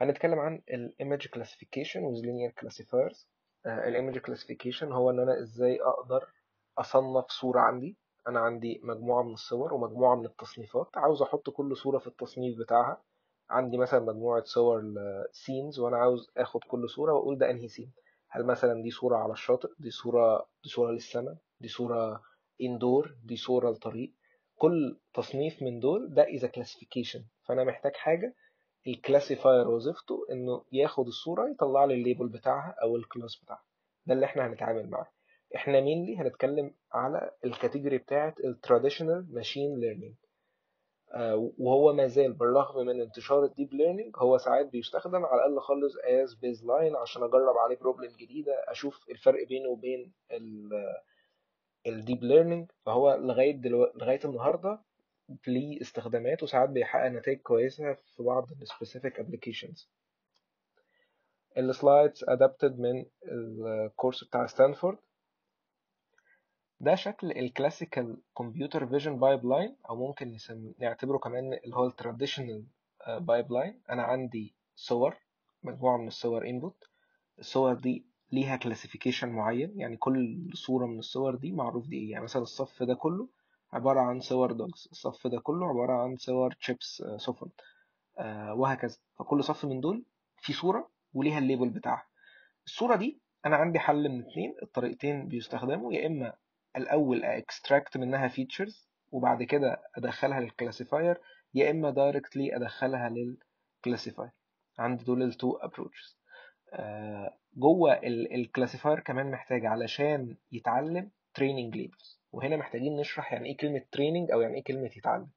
هنتكلم عن ال image classification with linear classifiers. آه، ال image classification هو إن أنا إزاي أقدر أصنف صورة عندي. أنا عندي مجموعة من الصور ومجموعة من التصنيفات. عاوز أحط كل صورة في التصنيف بتاعها. عندي مثلا مجموعة صور scenes وأنا عاوز آخد كل صورة وأقول ده أنهي scene هل مثلا دي صورة على الشاطئ دي صورة دي صورة للسماء دي صورة indoor دي صورة لطريق. كل تصنيف من دول ده a classification. فأنا محتاج حاجة ال classifier وظيفته إنه ياخد الصورة يطلع لي ال label بتاعها أو ال class بتاعها. ده اللي إحنا هنتعامل معاه. إحنا mainly هنتكلم على ال category بتاعت ال traditional machine learning وهو ما زال بالرغم من انتشار ال deep learning هو ساعات بيستخدم على الأقل خالص as baseline عشان أجرب عليه problem جديدة أشوف الفرق بينه وبين ال deep learning فهو لغاية دلوقتي لغاية النهارده ليه استخدامات وساعات بيحقق نتائج كويسة في بعض ال specific applications ال slides adapted من الكورس بتاع ستانفورد ده شكل ال classical computer vision pipeline أو ممكن نسم... نعتبره كمان اللي هو ال traditional pipeline أنا عندي صور مجموعة من الصور input الصور دي ليها classification معين يعني كل صورة من الصور دي معروف دي إيه؟ يعني مثلا الصف ده كله عبارة عن صور dogs الصف ده كله عبارة عن صور ships سفن. آه وهكذا. فكل صف من دول في صورة وليها ال label بتاعها. الصورة دي أنا عندي حل من اتنين. الطريقتين بيستخدموا. يا إما الأول extract منها features وبعد كده أدخلها لل classifier يا إما directly أدخلها لل classifier عندي دول ال two approaches جوه ال classifier كمان محتاج علشان يتعلم training labels وهنا محتاجين نشرح يعني إيه كلمة training أو يعني إيه كلمة يتعلم.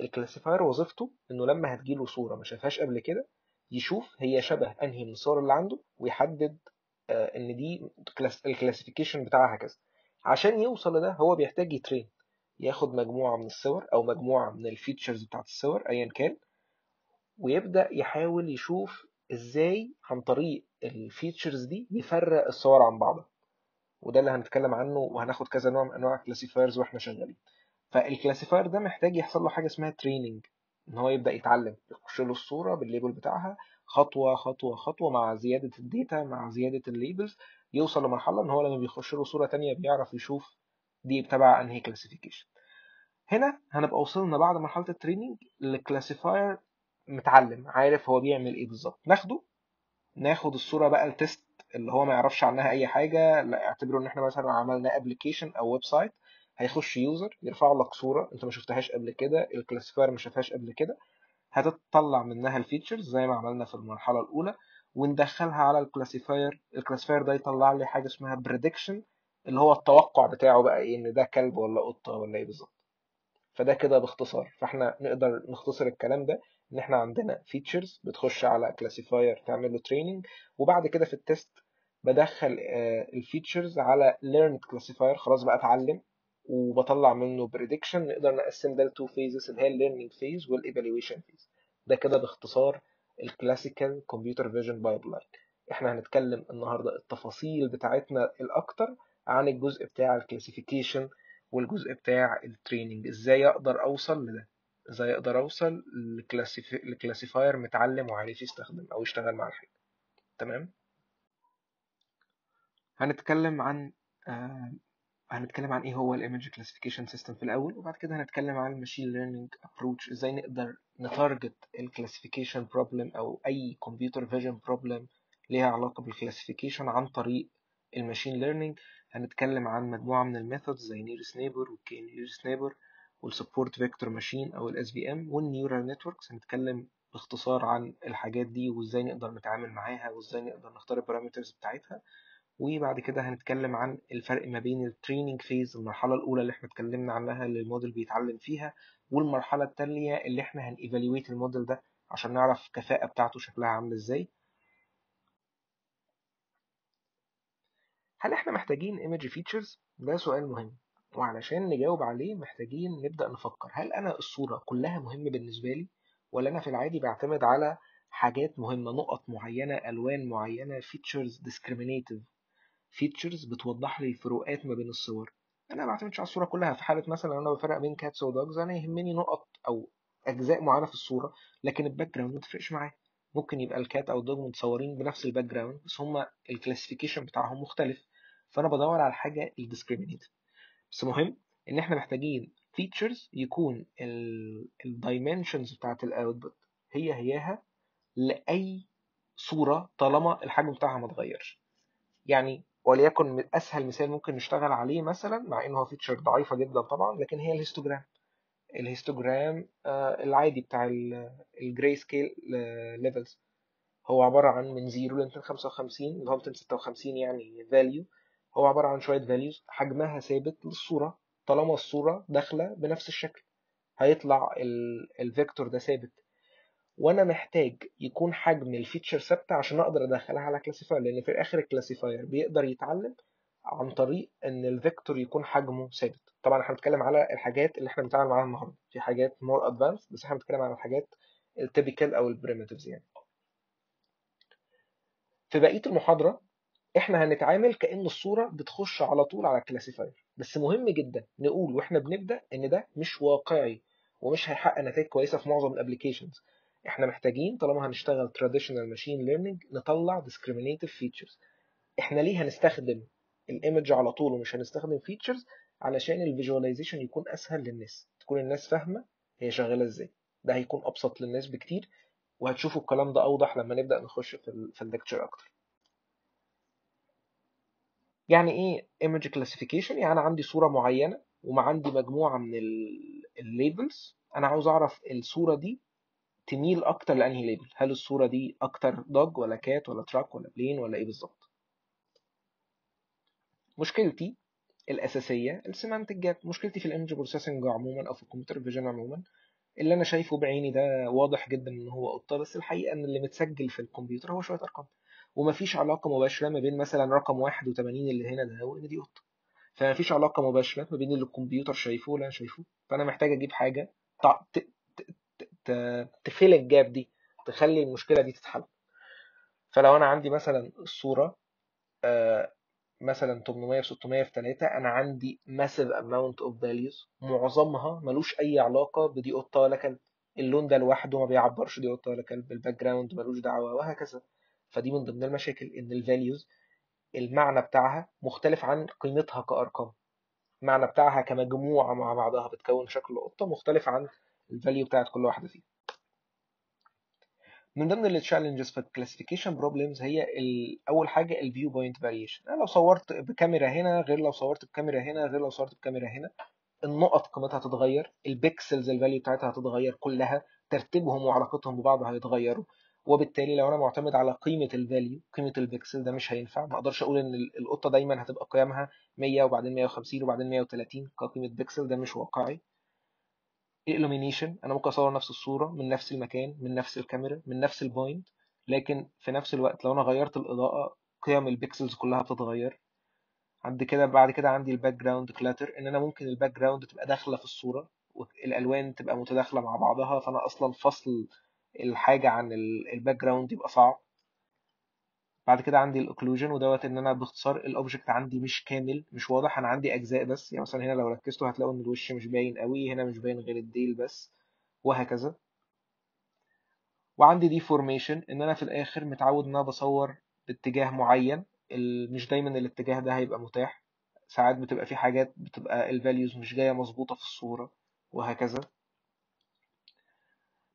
ال classifier وظيفته إنه لما هتجيله صورة ما شافهاش قبل كده يشوف هي شبه أنهي من الصور اللي عنده ويحدد إن دي ال classification بتاعها كذا. عشان يوصل لده هو بيحتاج ي train ياخد مجموعة من الصور أو مجموعة من ال features بتاعت الصور أيا كان ويبدأ يحاول يشوف إزاي عن طريق ال features دي يفرق الصور عن بعضها. وده اللي هنتكلم عنه وهناخد كذا نوع من أنواع ال classifiers وإحنا شغالين. فال classifier ده محتاج يحصل له حاجة اسمها training إن هو يبدأ يتعلم. يخش له الصورة بال label بتاعها خطوة خطوة خطوة مع زيادة ال data مع زيادة ال labels يوصل لمرحلة إن هو لما بيخش له صورة تانية بيعرف يشوف دي تبع أنهي classification هنا هنبقى وصلنا بعد مرحلة ال training ل classifier متعلم عارف هو بيعمل إيه بالظبط. ناخده ناخد الصورة بقى ال test اللي هو ما يعرفش عنها أي حاجة لا اعتبره إن إحنا مثلا عملنا application أو website هيخش user يرفع لك صورة أنت ما شفتهاش قبل كده ال classifier ما شافهاش قبل كده هتطلع منها ال features زي ما عملنا في المرحلة الأولى وندخلها على ال classifier ال classifier ده يطلع لي حاجة اسمها prediction اللي هو التوقع بتاعه بقى إيه إن ده كلب ولا قطة ولا إيه بالظبط. فده كده باختصار. فإحنا نقدر نختصر الكلام ده إن إحنا عندنا features بتخش على classifier تعمل له training وبعد كده في ال test بدخل ال features على learned classifier خلاص بقى اتعلم وبطلع منه prediction نقدر نقسم ده ل two phases اللي هي ال learning phase وال evaluation phase ده كده باختصار ال classical computer vision pipeline إحنا هنتكلم النهارده التفاصيل بتاعتنا الأكتر عن الجزء بتاع ال classification والجزء بتاع ال training إزاي أقدر أوصل لده؟ إزاي أقدر أوصل ل classifier متعلم وعارف يستخدم أو يشتغل مع الحاجة. تمام؟ هنتكلم عن آه هنتكلم عن إيه هو ال image classification system في الأول وبعد كده هنتكلم عن ال machine learning approach إزاي نقدر ن target ال classification problem أو أي computer vision problem ليها علاقة بال classification عن طريق ال machine learning هنتكلم عن مجموعة من ال methods زي nearest neighbor وال K nearest neighbor وال support vector machine أو ال SVM وال neural networks هنتكلم باختصار عن الحاجات دي وإزاي نقدر نتعامل معاها وإزاي نقدر نختار ال parameters بتاعتها. وبعد كده هنتكلم عن الفرق ما بين ال training phase المرحلة الأولى اللي إحنا اتكلمنا عنها اللي الموديل بيتعلم فيها والمرحلة التانية اللي إحنا هن evaluate ال model ده عشان نعرف الكفاءة بتاعته شكلها عامل إزاي. هل إحنا محتاجين image features؟ ده سؤال مهم. وعلشان نجاوب عليه محتاجين نبدأ نفكر. هل أنا الصورة كلها مهمة بالنسبة لي؟ ولا أنا في العادي بعتمد على حاجات مهمة نقط معينة ألوان معينة features discriminative features بتوضح لي الفروقات ما بين الصور. أنا ما بعتمدش على الصورة كلها في حالة مثلا أنا بفرق بين cats و dogs أنا يهمني نقط أو أجزاء معينة في الصورة لكن ال background ما تفرقش معايا. ممكن يبقى ال cat أو ال dog متصورين بنفس ال background بس هما ال classification بتاعهم مختلف فأنا بدور على الحاجة ال discriminate بس مهم إن إحنا محتاجين features يكون ال dimensions بتاعت ال output هي هياها لأي صورة طالما الحجم بتاعها ما اتغيرش. يعني وليكن أسهل مثال ممكن نشتغل عليه مثلا مع إنه هو feature ضعيفة جدا طبعا لكن هي ال histogram. ال histogram آه، العادي بتاع ال gray scale levels هو عبارة عن من 0 ل 255 اللي هو 256 يعني value هو عبارة عن شوية values حجمها ثابت للصورة. طالما الصورة داخلة بنفس الشكل. هيطلع ال vector ده ثابت. وأنا محتاج يكون حجم ال feature ثابتة عشان أقدر ادخلها على classifier لأن في الآخر ال classifier بيقدر يتعلم عن طريق ان ال vector يكون حجمه ثابت. طبعا إحنا بنتكلم على الحاجات اللي إحنا بنتعامل معاها النهارده. في حاجات more advanced بس إحنا بنتكلم على الحاجات ال typical أو ال primitives يعني. في بقية المحاضرة إحنا هنتعامل كأن الصورة بتخش على طول على ال classifier بس مهم جدا نقول وإحنا بنبدأ إن ده مش واقعي ومش هيحقق نتائج كويسة في معظم ال applications إحنا محتاجين طالما هنشتغل traditional machine learning نطلع discriminative features. إحنا ليه هنستخدم ال image على طول ومش هنستخدم features علشان ال visualization يكون أسهل للناس. تكون الناس فاهمة هي شغالة إزاي. ده هيكون أبسط للناس بكتير. وهتشوفوا الكلام ده أوضح لما نبدأ نخش في في ال lecture أكتر. يعني إيه image classification يعني أنا عندي صورة معينة وما عندي مجموعة من ال labels أنا عاوز أعرف الصورة دي تميل أكتر لأنهي label هل الصورة دي أكتر dog ولا cat ولا truck ولا plane ولا إيه بالظبط؟ مشكلتي الأساسية ال semantic gap مشكلتي في ال image processing عموما أو في ال computer vision عموما اللي أنا شايفه بعيني ده واضح جدا إن هو قطه بس الحقيقة إن اللي متسجل في الكمبيوتر هو شوية أرقام ومفيش علاقة مباشرة ما بين مثلا رقم 81 اللي هنا ده وإن دي قطه فمفيش علاقة مباشرة ما بين اللي الكمبيوتر شايفه واللي أنا شايفه فأنا محتاج أجيب حاجة تفيل ال gap دي تخلي المشكلة دي تتحل. فلو أنا عندي مثلا الصورة مثلا 800 في 600 في 3 أنا عندي massive amount of values معظمها ملوش أي علاقة بدي قطه ولا كلب. اللون ده لوحده ما بيعبرش دي قطه ولا كلب ال background ملوش دعوة وهكذا. فدي من ضمن المشاكل إن ال values المعنى بتاعها مختلف عن قيمتها كأرقام. المعنى بتاعها كمجموعة مع بعضها بتكون شكل قطه مختلف عن ال value بتاعت كل واحدة فيهم. من ضمن ال challenges في ال classification problems هي أول حاجة ال viewpoint variation أنا لو صورت بكاميرا هنا غير لو صورت بكاميرا هنا غير لو صورت بكاميرا هنا النقط قيمتها هتتغير ال pixels ال value بتاعتها هتتغير كلها ترتيبهم وعلاقتهم ببعض هيتغيروا. وبالتالي لو أنا معتمد على قيمة ال value قيمة البكسل ده مش هينفع. ما أقدرش أقول إن القطة دايما هتبقى قيمها 100 وبعدين 150 وبعدين 130 كقيمة بكسل ده مش واقعي. ال illumination أنا ممكن أصور نفس الصورة من نفس المكان من نفس الكاميرا من نفس ال point لكن في نفس الوقت لو أنا غيرت الإضاءة قيم ال pixels كلها بتتغير. عند كده بعد كده عندي ال background clutter إن أنا ممكن ال background تبقى داخلة في الصورة والألوان تبقى متداخلة مع بعضها فأنا أصلا فصل الحاجة عن ال background يبقى صعب. بعد كده عندي ال occlusion ودوت إن أنا باختصار ال object عندي مش كامل مش واضح أنا عندي أجزاء بس. يعني مثلا هنا لو ركزتوا هتلاقوا إن الوش مش باين قوي هنا مش باين غير الديل بس وهكذا. وعندي deformation إن أنا في الآخر متعود إن أنا بصور باتجاه معين مش دايما الاتجاه ده هيبقى متاح. ساعات بتبقى في حاجات بتبقى الفاليوز مش جاية مظبوطة في الصورة وهكذا.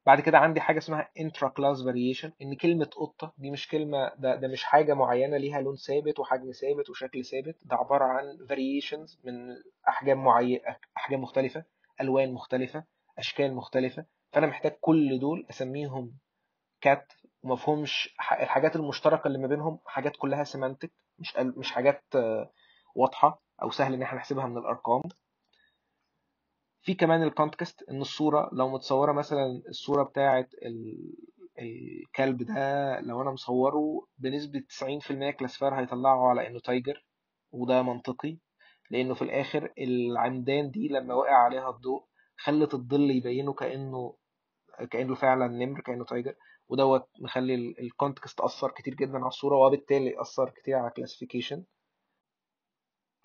بعد كده عندي حاجة اسمها intra class variation إن كلمة قطة دي مش كلمة ده, ده مش حاجة معينة ليها لون ثابت وحجم ثابت وشكل ثابت ده عبارة عن variations من أحجام معينه أحجام مختلفة ألوان مختلفة أشكال مختلفة فأنا محتاج كل دول أسميهم cat ومفهومش الحاجات المشتركة اللي ما بينهم حاجات كلها semantic مش مش حاجات واضحة أو سهل إن إحنا نحسبها من الأرقام. في كمان ال context إن الصورة لو متصورة مثلا الصورة بتاعه الكلب ده لو أنا مصوره بنسبة 90% classifier هيطلعه على إنه tiger وده منطقي لأنه في الآخر العمدان دي لما وقع عليها الضوء خلت الظل يبينه كأنه كأنه فعلا نمر كأنه tiger ودوت مخلي ال context أثر كتير جدا على الصورة وبالتالي أثر كتير على ال classification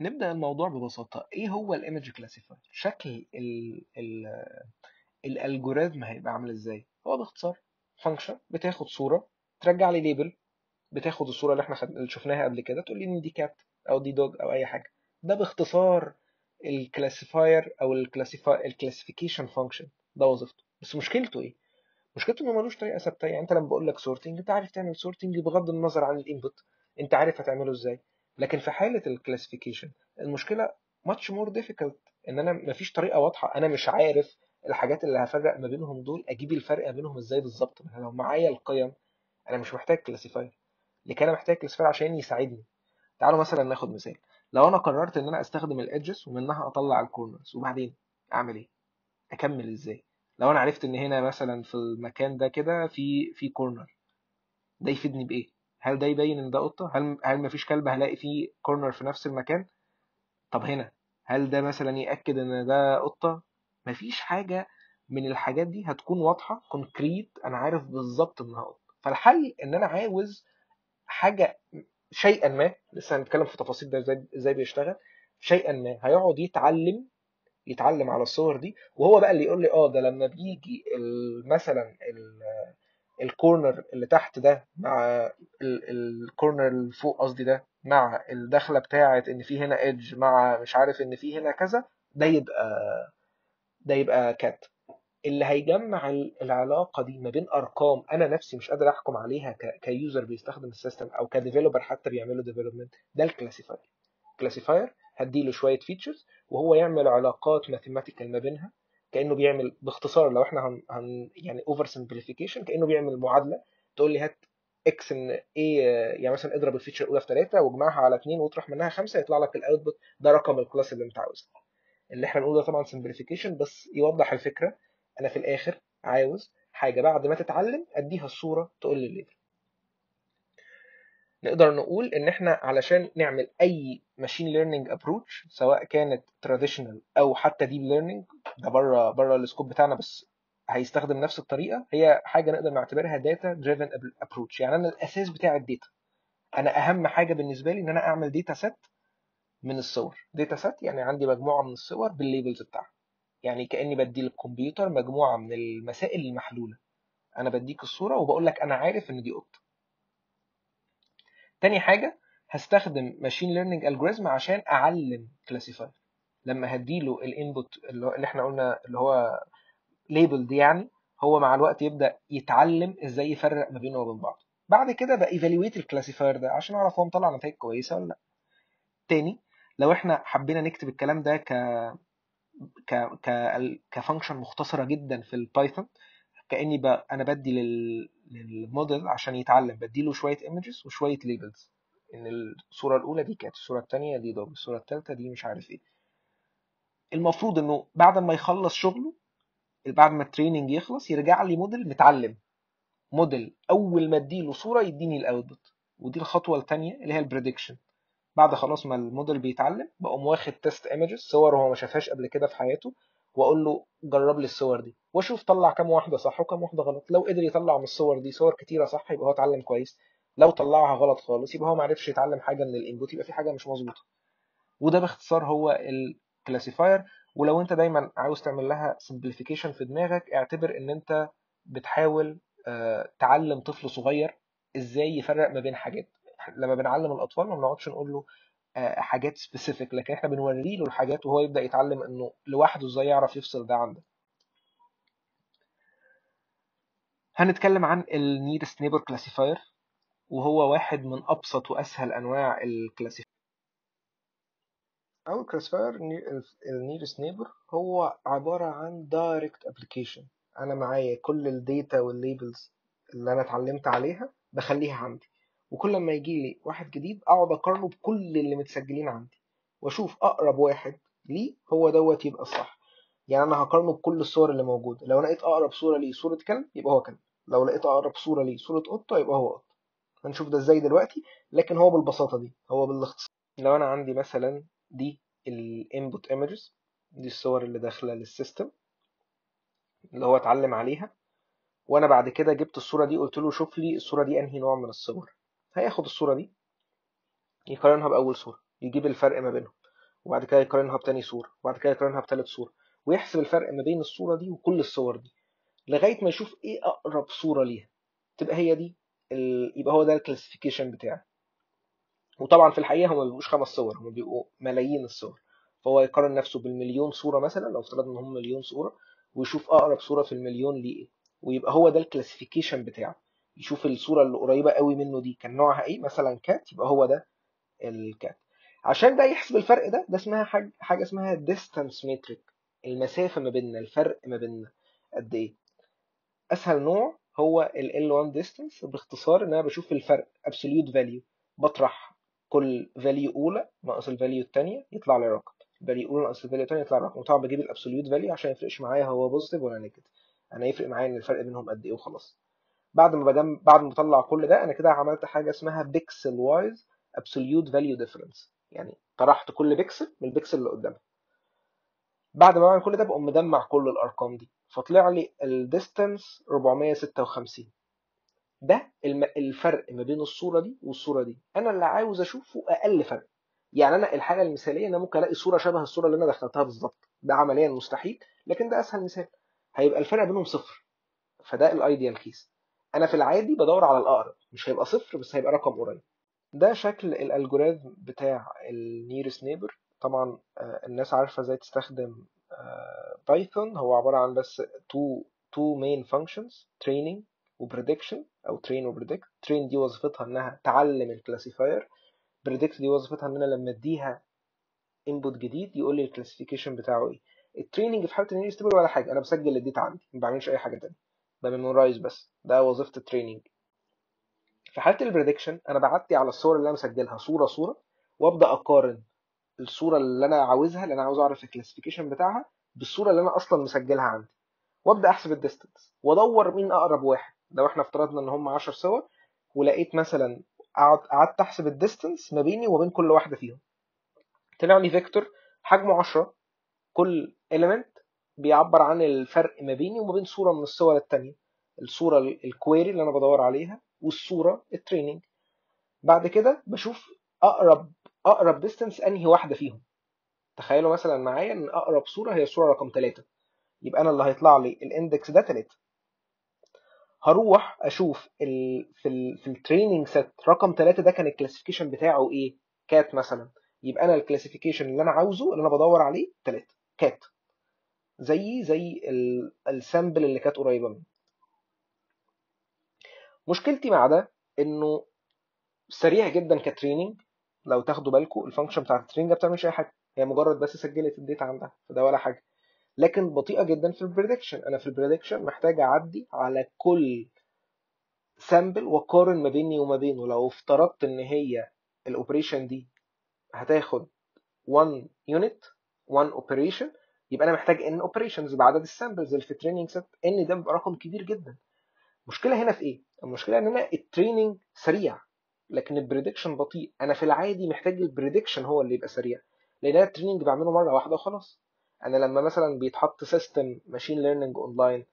نبدأ الموضوع ببساطة. إيه هو ال image classifier؟ شكل ال ال ال algorithm هيبقى عامل إزاي؟ هو باختصار function بتاخد صورة ترجع لي label بتاخد الصورة اللي إحنا خد... شفناها قبل كده تقول لي إن دي cat أو دي dog أو أي حاجة. ده باختصار ال classifier أو ال classifi- ال classification function ده وظيفته. بس مشكلته إيه؟ مشكلته إنه ملوش طريقة ثابتة. يعني أنت لما بقول لك sorting أنت عارف تعمل sorting بغض النظر عن ال input أنت عارف هتعمله إزاي. لكن في حالة ال classification المشكلة much more difficult إن أنا مفيش طريقة واضحة أنا مش عارف الحاجات اللي هفرق ما بينهم دول أجيب الفرق ما بينهم إزاي بالظبط؟ لو معايا القيم أنا مش محتاج classifier لكن أنا محتاج classifier عشان يساعدني. تعالوا مثلا ناخد مثال. لو أنا قررت إن أنا أستخدم ال edges ومنها أطلع ال corners وبعدين أعمل إيه؟ أكمل إزاي؟ لو أنا عرفت إن هنا مثلا في المكان ده كده في في corner ده يفيدني بإيه؟ هل ده يبين إن ده قطة؟ هل هل مفيش كلب هلاقي فيه corner في نفس المكان؟ طب هنا هل ده مثلا يأكد إن ده قطة؟ مفيش حاجة من الحاجات دي هتكون واضحة concrete أنا عارف بالظبط إنها قطة. فالحل إن أنا عاوز حاجة شيئا ما لسه هنتكلم في تفاصيل ده إزاي إزاي بيشتغل. شيئا ما هيقعد يتعلم يتعلم على الصور دي وهو بقى اللي يقول لي آه ده لما بيجي مثلا ال- الكورنر اللي تحت ده مع ال- الكورنر اللي فوق قصدي ده مع الدخلة بتاعه إن في هنا ايدج مع مش عارف إن في هنا كذا ده يبقى ده يبقى كات اللي هيجمع ال- العلاقة دي ما بين أرقام أنا نفسي مش قادر أحكم عليها ك user بيستخدم ال system أو ك developer حتى بيعملوا development ده ال classifier classifier هديله شوية features وهو يعمل علاقات mathematical ما بينها كأنه بيعمل باختصار لو إحنا هن, هن يعني over simplification كأنه بيعمل معادلة تقول لي هات x إن إيه يعني مثلا اضرب ال feature الأولى في 3 واجمعها على 2 واطرح منها 5 يطلع لك ال output ده رقم ال class اللي أنت عاوزه. اللي إحنا بنقوله ده طبعا simplification بس يوضح الفكرة. أنا في الآخر عاوز حاجة بعد ما تتعلم أديها الصورة تقول لي ال label نقدر نقول إن إحنا علشان نعمل أي machine learning approach سواء كانت traditional أو حتى deep learning ده بره بره ال scope بتاعنا بس هيستخدم نفس الطريقة هي حاجة نقدر نعتبرها data driven approach يعني أنا الأساس بتاع ال data. أنا أهم حاجة بالنسبة لي إن أنا أعمل data set من الصور. data set يعني عندي مجموعة من الصور بال labels بتاعها. يعني كأني بدي للكمبيوتر مجموعة من المسائل المحلولة. أنا بديك الصورة وبقول لك أنا عارف إن دي قطه تاني حاجة هستخدم machine learning algorithm عشان أعلم classifier لما هديله ال input اللي إحنا قلنا اللي هو label دي يعني هو مع الوقت يبدأ يتعلم إزاي يفرق ما بينه وبين بعض. بعد كده بقى evaluate ال classifier ده عشان أعرف هو مطلع نتائج كويسة ولا لأ. تاني لو إحنا حبينا نكتب الكلام ده ك ك ك ك function مختصرة جدا في ال Python كأني ب... أنا بدي لل... للموديل عشان يتعلم. بديله شوية images وشوية labels إن الصورة الأولى دي cat الصورة الثانية دي dog الصورة الثالثه دي مش عارف إيه. المفروض إنه بعد ما يخلص شغله بعد ما ال training يخلص يرجع لي موديل متعلم. موديل أول ما أديله صورة يديني ال output ودي الخطوة الثانية اللي هي ال prediction بعد خلاص ما الموديل بيتعلم بقوم واخد test images صور هو ما شافهاش قبل كده في حياته. وأقول له جرب لي الصور دي. وأشوف طلع كام واحدة صح وكام واحدة غلط. لو قدر يطلع من الصور دي صور كتيرة صح يبقى هو اتعلم كويس. لو طلعها غلط خالص يبقى هو ما عرفش يتعلم حاجة من ال input يبقى في حاجة مش مظبوطة. وده باختصار هو ال classifier ولو أنت دايما عاوز تعمل لها simplification في دماغك اعتبر إن أنت بتحاول تعلم طفل صغير إزاي يفرق ما بين حاجات. لما بنعلم الأطفال ما بنقعدش نقول له حاجات specific لكن إحنا بنوري له الحاجات وهو يبدأ يتعلم إنه لوحده إزاي يعرف يفصل ده عن ده. هنتكلم عن ال nearest neighbor classifier وهو واحد من أبسط وأسهل أنواع ال classifier أول classifier ال nearest neighbor هو عبارة عن direct application أنا معايا كل ال data وال labels اللي أنا اتعلمت عليها بخليها عندي. وكل ما يجي لي واحد جديد أقعد أقارنه بكل اللي متسجلين عندي وأشوف أقرب واحد ليه هو دوت يبقى الصح. يعني أنا هقارنه بكل الصور اللي موجودة. لو لقيت أقرب صورة ليه صورة كلب يبقى هو كلب. لو لقيت أقرب صورة ليه صورة قطة يبقى هو قطة. هنشوف ده إزاي دلوقتي. لكن هو بالبساطة دي هو بالاختصار. لو أنا عندي مثلا دي ال input images دي الصور اللي داخلة لل system اللي هو اتعلم عليها وأنا بعد كده جبت الصورة دي قلت له شوف لي الصورة دي أنهي نوع من الصور. هياخد الصورة دي. يقارنها بأول صورة يجيب الفرق ما بينهم وبعد كده يقارنها بتاني صورة وبعد كده يقارنها بتالت صورة ويحسب الفرق ما بين الصورة دي وكل الصور دي لغاية ما يشوف إيه أقرب صورة ليها. تبقى هي دي ال... يبقى هو ده ال classification بتاعي وطبعا في الحقيقة هم ما بيبقوش خمس صور هم بيبقوا ملايين الصور. فهو يقارن نفسه بالمليون صورة مثلا لو افترضنا إن هم مليون صورة ويشوف أقرب صورة في المليون ليه إيه. ويبقى هو ده ال classification بتاعه. يشوف الصورة اللي قريبة قوي منه دي كان نوعها إيه مثلا cat يبقى هو ده ال cat. عشان بقى يحسب الفرق ده ده اسمها حاجة حاجة اسمها distance metric المسافة ما بيننا الفرق ما بيننا قد إيه. أسهل نوع هو ال L1 distance باختصار إن أنا بشوف الفرق absolute value بطرح كل value أولى ناقص ال value الثانية يطلع لي رقم. ال value الاولى ناقص ال value الثانية يطلع رقم. وطبعا بجيب ال absolute value عشان ما يفرقش معايا هو positive ولا negative أنا يفرق معايا إن الفرق بينهم قد إيه وخلاص. بعد ما بدم بعد ما بطلع كل ده أنا كده عملت حاجة اسمها pixel wise absolute value difference. يعني طرحت كل بيكسل من البيكسل اللي قدامها بعد ما بعمل كل ده بقوم مجمع كل الأرقام دي. فطلع لي ال distance 456 ده الفرق ما بين الصورة دي والصورة دي. أنا اللي عاوز أشوفه أقل فرق. يعني أنا الحالة المثالية أنا ممكن ألاقي صورة شبه الصورة اللي أنا دخلتها بالظبط. ده عمليا مستحيل لكن ده أسهل مثال. هيبقى الفرق بينهم صفر. فده ال ideal case أنا في العادي بدور على الأقرب مش هيبقى صفر بس هيبقى رقم قريب. ده شكل ال algorithm بتاع ال nearest neighbor طبعا آه، الناس عارفة إزاي تستخدم Python هو عبارة عن بس two two main functions training و prediction أو train و predict train دي وظيفتها إنها تعلم ال classifier predict دي وظيفتها إن أنا لما أديها input جديد يقول لي ال classification بتاعه إيه. ال training في حالة ال nearest neighbor ولا حاجة. أنا بسجل ال data عندي ما بعملش أي حاجة تانية. ب memorize بس. ده وظيفة ال training في حالة ال prediction أنا بعدي على الصور اللي أنا مسجلها صورة صورة وأبدأ أقارن الصورة اللي أنا عاوزها اللي أنا عاوز أعرف ال classification بتاعها بالصورة اللي أنا أصلا مسجلها عندي. وأبدأ أحسب ال distance وأدور مين أقرب واحد. لو إحنا افترضنا إن هم 10 صور ولقيت مثلا قعد- قعدت أحسب ال distance ما بيني وما بين كل واحدة فيهم. طلع لي vector حجمه 10 كل element بيعبر عن الفرق ما بيني وما بين صورة من الصور التانية. الصورة ال query اللي أنا بدور عليها والصورة ال training بعد كده بشوف أقرب أقرب distance أنهي واحدة فيهم. تخيلوا مثلا معايا إن أقرب صورة هي الصورة رقم 3 يبقى أنا اللي هيطلع لي ال index ده 3 هروح أشوف ال في ال في ال training set رقم 3 ده كان ال classification بتاعه إيه؟ cat مثلا. يبقى أنا ال classification اللي أنا عاوزه اللي أنا بدور عليه 3 cat زي زي ال sample اللي كانت قريبة مني. مشكلتي مع ده إنه سريع جدا ك training لو تاخدوا بالكم ال function بتاعت ال training ما بتعملش أي حاجة. هي مجرد بس سجلت ال data عندها فده ولا حاجة. لكن بطيئة جدا في ال prediction أنا في ال prediction محتاج أعدي على كل sample وأقارن ما بيني وما بينه. لو افترضت إن هي ال operation دي هتاخد 1 unit 1 operation يبقى أنا محتاج n operations بعدد ال samples اللي في ال training set n ده بيبقى رقم كبير جدا. المشكلة هنا في إيه؟ المشكلة إن أنا ال training سريع لكن ال prediction بطيء. أنا في العادي محتاج ال prediction هو اللي يبقى سريع لأن أنا ال training بعمله مرة واحدة وخلاص. أنا لما مثلا بيتحط system machine learning online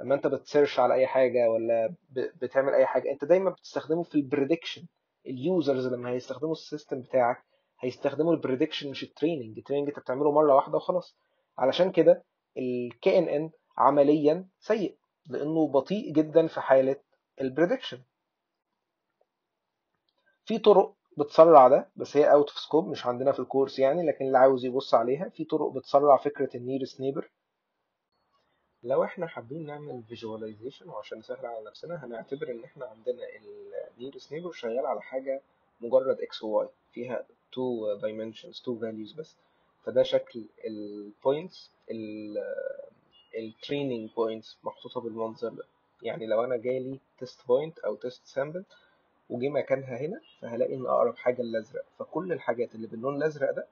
لما أنت بت search على أي حاجة ولا بتعمل أي حاجة أنت دايما بتستخدمه في ال prediction ال users لما هيستخدموا ال system بتاعك هيستخدموا ال prediction مش ال training ال training أنت بتعمله مرة واحدة وخلاص. علشان كده ال KNN عمليا سيء لأنه بطيء جدا في حالة ال prediction في طرق بتسرع ده بس هي out of scope مش عندنا في الكورس يعني لكن اللي عاوز يبص عليها في طرق بتسرع فكرة ال nearest neighbor لو إحنا حابين نعمل visualization وعشان نسهل على نفسنا هنعتبر إن إحنا عندنا ال nearest neighbor شغال على حاجة مجرد X و Y فيها two dimensions two values بس. فده شكل ال points ال training points محطوطة بالمنظر ده. يعني لو أنا جالي test point أو test sample وجي مكانها هنا فهلاقي إن أقرب حاجة الأزرق. فكل الحاجات اللي باللون الأزرق ده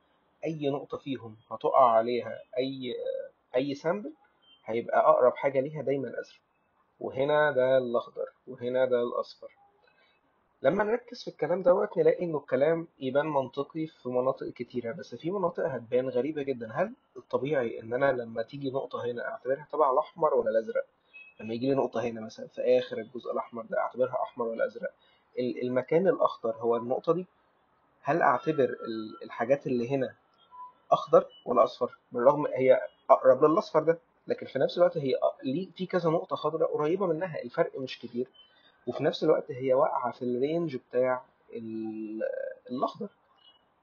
أي نقطة فيهم هتقع عليها أي أي sample هيبقى أقرب حاجة ليها دايما أزرق. وهنا ده الأخضر وهنا ده الأصفر. لما نركز في الكلام دوت نلاقي إنه الكلام يبان منطقي في مناطق كتيرة بس في مناطق هتبان غريبة جدا. هل الطبيعي إن أنا لما تيجي نقطة هنا أعتبرها تبع الأحمر ولا الأزرق؟ لما يجي لي نقطة هنا مثلا في آخر الجزء الأحمر ده أعتبرها أحمر ولا أزرق. ال- المكان الأخضر هو النقطة دي؟ هل أعتبر ال- الحاجات اللي هنا أخضر ولا أصفر؟ بالرغم هي أقرب للأصفر ده لكن في نفس الوقت هي في كذا نقطة خضراء قريبة منها. الفرق مش كبير. وفي نفس الوقت هي واقعة في ال range بتاع الأخضر.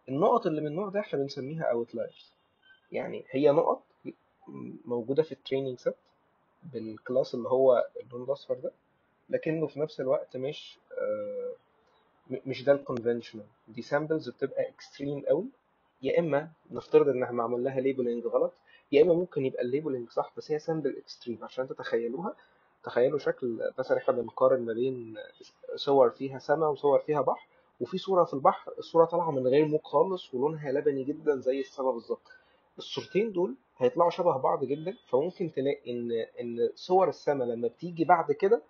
النقط اللي من النوع ده إحنا بنسميها outliers يعني هي نقط موجودة في ال training set بال class اللي هو اللون الأصفر ده لكنه في نفس الوقت مش آه مش ده ال conventional دي samples بتبقى extreme قوي. يا إما نفترض انها معمول لها labeling غلط يا إما ممكن يبقى ال labeling صح بس هي sample extreme عشان تتخيلوها. تخيلوا شكل مثلا إحنا بنقارن ما بين صور فيها سماء وصور فيها بحر وفي صورة في البحر الصورة طالعة من غير موج خالص ولونها لبني جدا زي السماء بالظبط. الصورتين دول هيطلعوا شبه بعض جدا فممكن تلاقي إن إن صور السماء لما بتيجي بعد كده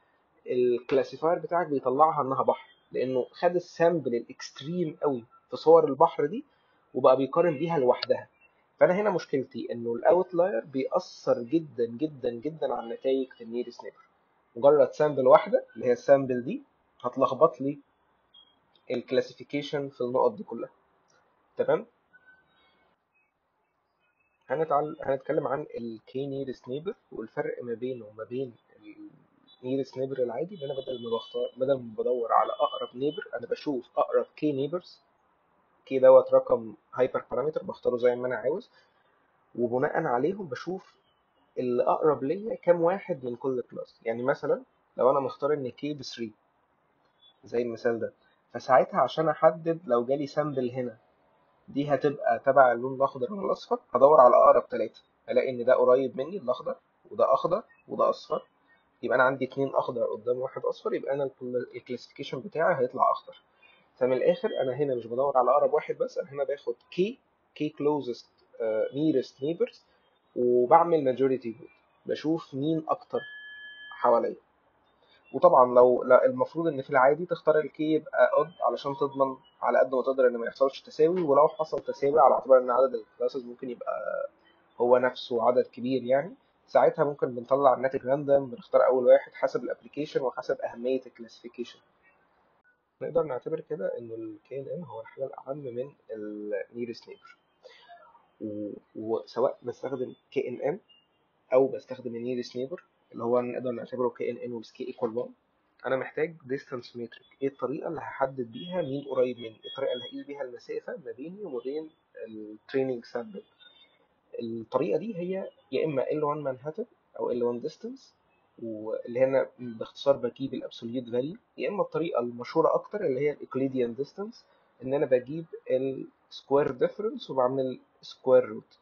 ال classifier بتاعك بيطلعها إنها بحر لأنه خد ال sample ال extreme قوي في صور البحر دي وبقى بيقارن بيها لوحدها. فأنا هنا مشكلتي إنه ال outlier بيأثر جدا جدا جدا على النتائج في ال nearest neighbor. مجرد sample واحدة اللي هي ال sample دي هتلخبط لي ال classification في النقط دي كلها. تمام؟ هنتعل... هنتكلم عن ال K nearest neighbor والفرق ما بينه وما بين ال nearest neighbor العادي. إن أنا بدل ما بختار بدل ما بدور على أقرب neighbor أنا بشوف أقرب K neighbors K دوت رقم hyperparameter بختاره زي ما أنا عاوز وبناء عليهم بشوف اللي أقرب ليا كام واحد من كل class يعني مثلا لو أنا مختار إن K ب 3 زي المثال ده. فساعتها عشان أحدد لو جالي sample هنا دي هتبقى تبع اللون الأخضر ولا الأصفر هدور على أقرب ثلاثة ألاقي إن ده قريب مني الأخضر وده أخضر وده أصفر. يبقى أنا عندي اتنين أخضر قدام واحد أصفر يبقى أنا ال classification بتاعي هيطلع أخضر. فمن الآخر أنا هنا مش بدور على أقرب واحد بس أنا هنا باخد K K closest nearest neighbors وبعمل majority vote بشوف مين أكتر حواليا. وطبعا لو لا المفروض إن في العادي تختار ال K يبقى odd علشان تضمن على قد ما تقدر إن ما يحصلش تساوي ولو حصل تساوي على اعتبار إن عدد ال classes ممكن يبقى هو نفسه عدد كبير يعني. ساعتها ممكن بنطلع الناتج random بنختار أول واحد حسب ال application وحسب أهمية ال classification نقدر نعتبر كده إن ال KNN هو الحاجة الاهم من ال nearest neighbor. وسواء بستخدم KNN أو بستخدم ال nearest neighbor اللي هو نقدر نعتبره KNN وال k equal 1 أنا محتاج distance metric. إيه الطريقة اللي هحدد بيها مين قريب مني؟ إيه الطريقة اللي هقيس بيها المسافة ما بيني وما بين ال training sample الطريقة دي هي يا إما L1 Manhattan أو L1 distance واللي هنا باختصار بجيب ال absolute value يا إما الطريقة المشهورة أكتر اللي هي ال Euclidean distance إن أنا بجيب ال square difference وبعمل square root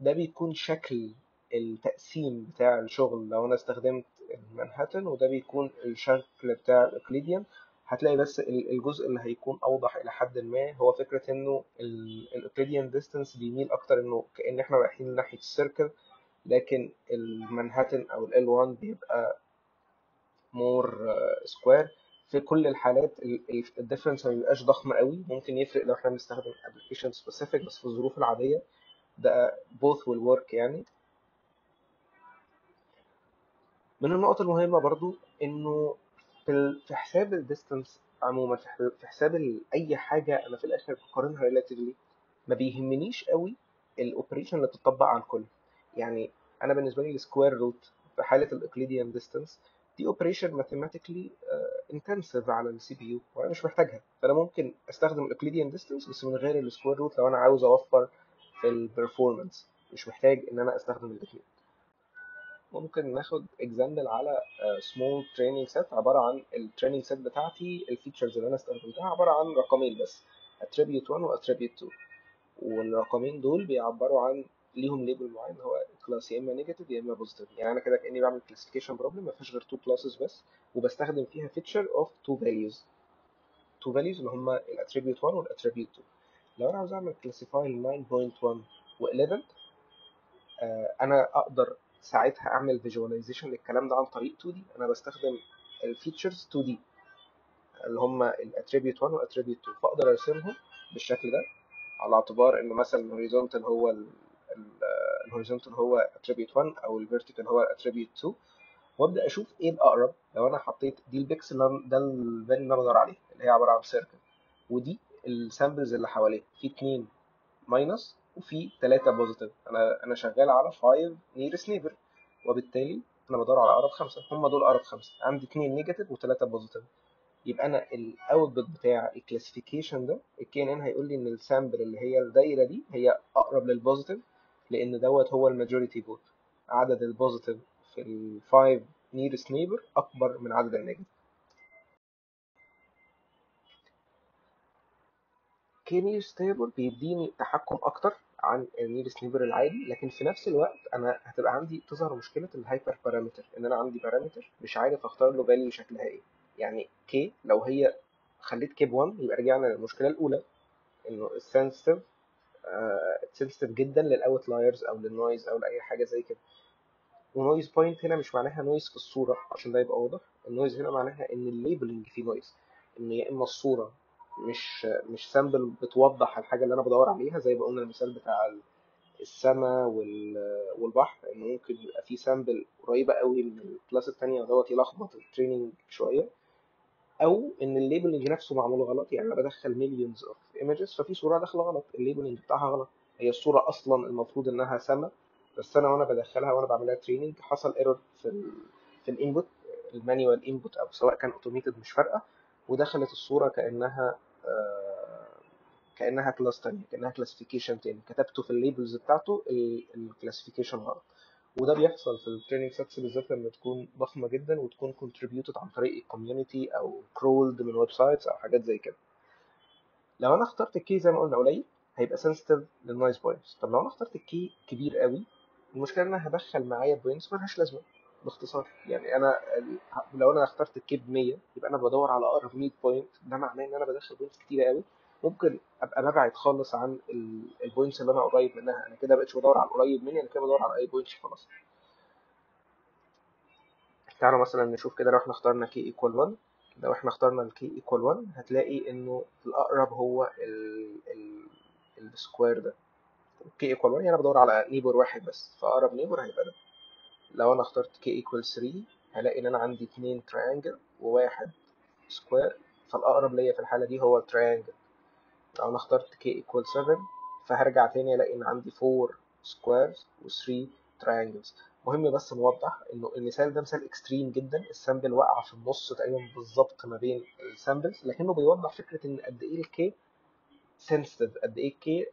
ده بيكون شكل التقسيم بتاع الشغل. لو أنا استخدمت المانهاتن وده بيكون الشكل بتاع ال Euclidean هتلاقي بس الجزء اللي هيكون أوضح إلى حد ما. هو فكرة إنه ال Euclidean distance بيميل أكتر إنه كأن إحنا رايحين ناحية ال circle لكن المنهاتن أو ال L1 بيبقى more square في كل الحالات ال difference ما بيبقاش ضخم قوي. ممكن يفرق لو إحنا بنستخدم application specific بس في الظروف العادية. ده both will work يعني. من النقط المهمة برضو إنه في حساب ال distance عموما في حساب أي حاجة أنا في الآخر بقارنها relatively ما بيهمنيش قوي ال operation اللي بتطبق على الكل. يعني أنا بالنسبة لي ال square root في حالة ال Euclidean distance دي operation mathematically intensive على ال CPU وأنا مش محتاجها. فأنا ممكن أستخدم ال Euclidean distance بس من غير ال square root لو أنا عاوز أوفر في ال performance مش محتاج إن أنا أستخدم الاثنين ممكن ناخد example على small training set عبارة عن ال training set بتاعتي ال features اللي أنا استخدمتها عبارة عن رقمين بس attribute 1 و attribute 2 والرقمين دول بيعبروا عن ليهم label معين هو class يا إما negative يا إما positive يعني أنا كده كأني بعمل classification problem ما فيهاش غير two classes بس وبستخدم فيها feature of two values two values اللي هم ال attribute 1 وال attribute 2 لو أنا عاوز أعمل classify 9.1 و11 آه أنا أقدر ساعتها أعمل visualization للكلام ده عن طريق 2D أنا بستخدم ال features 2D اللي هم ال attribute 1 وال attribute 2 فأقدر أرسمهم بالشكل ده على اعتبار إن مثلا ال horizontal هو ال horizontal هو attribute 1 أو ال vertical هو attribute 2 وأبدأ أشوف إيه الأقرب. لو أنا حطيت دي البيكسل ده ال value اللي أنا بدور عليه اللي هي عبارة عن circle ودي ال samples اللي حواليه. في 2 minus وفي 3 positive أنا أنا شغال على 5 nearest neighbor وبالتالي أنا بدور على أقرب خمسة. هم دول أقرب خمسة. عندي اتنين negative وثلاثة positive يبقى أنا ال output بتاع ال classification ده ال KNN هيقول لي إن ال sample اللي هي الدايرة دي هي أقرب لل positive لأن دوت هو ال majority vote عدد ال positive في ال five nearest neighbor أكبر من عدد ال negative K nearest neighbor بيديني تحكم أكتر عن ال nearest neighbor العادي لكن في نفس الوقت أنا هتبقى عندي تظهر مشكلة ال hyperparameter إن أنا عندي parameter مش عارف أختار له value شكلها إيه. يعني K لو هي خليت K ب 1 يبقى رجعنا للمشكلة الأولى إنه ال sensitive sensitive جدا لل outliers أو لل noise أو لأي حاجة زي كده. و noise point هنا مش معناها noise في الصورة عشان ده يبقى واضح. ال noise هنا معناها إن ال labeling فيه noise إن يا إما الصورة مش مش sample بتوضح الحاجة اللي أنا بدور عليها زي ما قلنا المثال بتاع السماء والبحر إن ممكن يبقى في sample قريبة قوي من ال class الثانية ودوت يلخبط ال training شوية. أو إن ال labeling نفسه معمول غلط يعني أنا بدخل millions of images ففي صورة داخلة غلط ال labeling بتاعها غلط. هي الصورة أصلا المفروض إنها سما بس أنا وأنا بدخلها وأنا بعملها training حصل error في ال في ال input ال manual input أو سواء كان automated مش فارقة ودخلت الصورة كأنها آه كأنها class تانية كأنها classification تاني. كتبته في ال labels بتاعته ال classification غلط. وده بيحصل في ال training sets بالذات لما تكون ضخمة جدا وتكون contributed عن طريق ال community أو crawled من websites أو حاجات زي كده. لو أنا اخترت ال K زي ما قلنا قليل هيبقى sensitive لل noise points طب لو أنا اخترت ال K كبير قوي المشكلة إن أنا هدخل معايا points ملهاش لازمة باختصار. يعني أنا لو أنا اخترت ال K ب 100 يبقى أنا بدور على أقرب 100 point ده معناه إن أنا بدخل points كتيرة قوي. ممكن أبقى ببعد خالص عن ال points اللي أنا قريب منها. أنا كده مبقتش بدور على القريب مني أنا كده بدور على أي points خلاص. تعالوا مثلا نشوف كده لو إحنا اخترنا K equal 1 لو إحنا اخترنا ال K equal 1 هتلاقي إنه الأقرب هو ال square ده. K equal 1 يعني أنا بدور على neighbor واحد بس. فأقرب neighbor هيبقى ده. لو أنا اخترت K equal 3 هلاقي إن أنا عندي اتنين triangle وواحد square فالأقرب ليا في الحالة دي هو ال triangle لو أنا اخترت K equal 7 فهرجع تاني ألاقي إن عندي 4 squares و3 triangles مهم بس نوضح إنه المثال ده مثال extreme جدا ال sample واقعه في النص تقريبا بالظبط ما بين ال samples لكنه بيوضح فكرة إن قد إيه ال K sensitive قد إيه ال K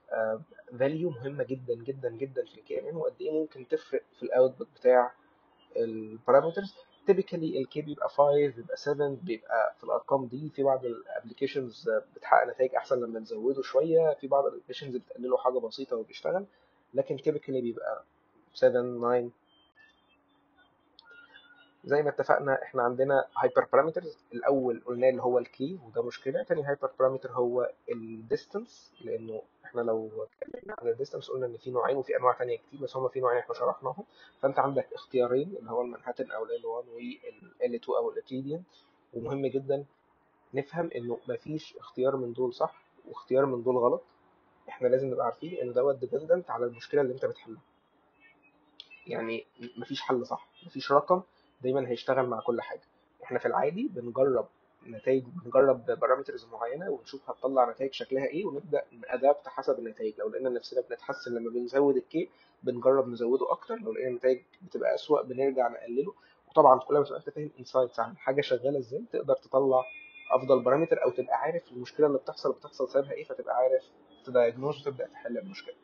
value مهمة جدا جدا جدا في ال KNN وقد إيه ممكن تفرق في ال output بتاع ال parameters typically ال K بيبقى 5 بيبقى 7 بيبقى في الأرقام دي في بعض ال applications بتحقق نتائج أحسن لما تزوده شوية في بعض ال applications بتقلله حاجة بسيطة وبيشتغل لكن typically بيبقى 7 9 زي ما اتفقنا إحنا عندنا hyperparameters الأول قلنا اللي هو ال K وده مشكلة. تاني hyperparameter هو ال distance لأنه إحنا لو اتكلمنا عن ال distance قلنا إن في نوعين وفي أنواع تانية كتير بس هم في نوعين إحنا شرحناهم. فأنت عندك اختيارين اللي هو المنهاتن أو ال L1 وال L2 أو ال Euclidean ومهم جدا نفهم إنه مفيش اختيار من دول صح واختيار من دول غلط. إحنا لازم نبقى عارفين إن دوت dependent على المشكلة اللي أنت بتحلها. يعني مفيش حل صح مفيش رقم دايما هيشتغل مع كل حاجة. إحنا في العادي بنجرب نتائج بنجرب parameters معينة ونشوف هتطلع نتائج شكلها إيه ونبدأ ن adapt حسب النتائج. لو لقينا نفسنا بنتحسن لما بنزود ال K بنجرب نزوده أكتر. لو لقينا النتائج بتبقى أسوأ بنرجع نقلله. وطبعا كل ما تبقى فاهم insights عن حاجة شغالة إزاي تقدر تطلع أفضل parameter أو تبقى عارف المشكلة اللي بتحصل بتحصل سببها إيه فتبقى عارف ت diagnose وتبدأ تحل المشكلة.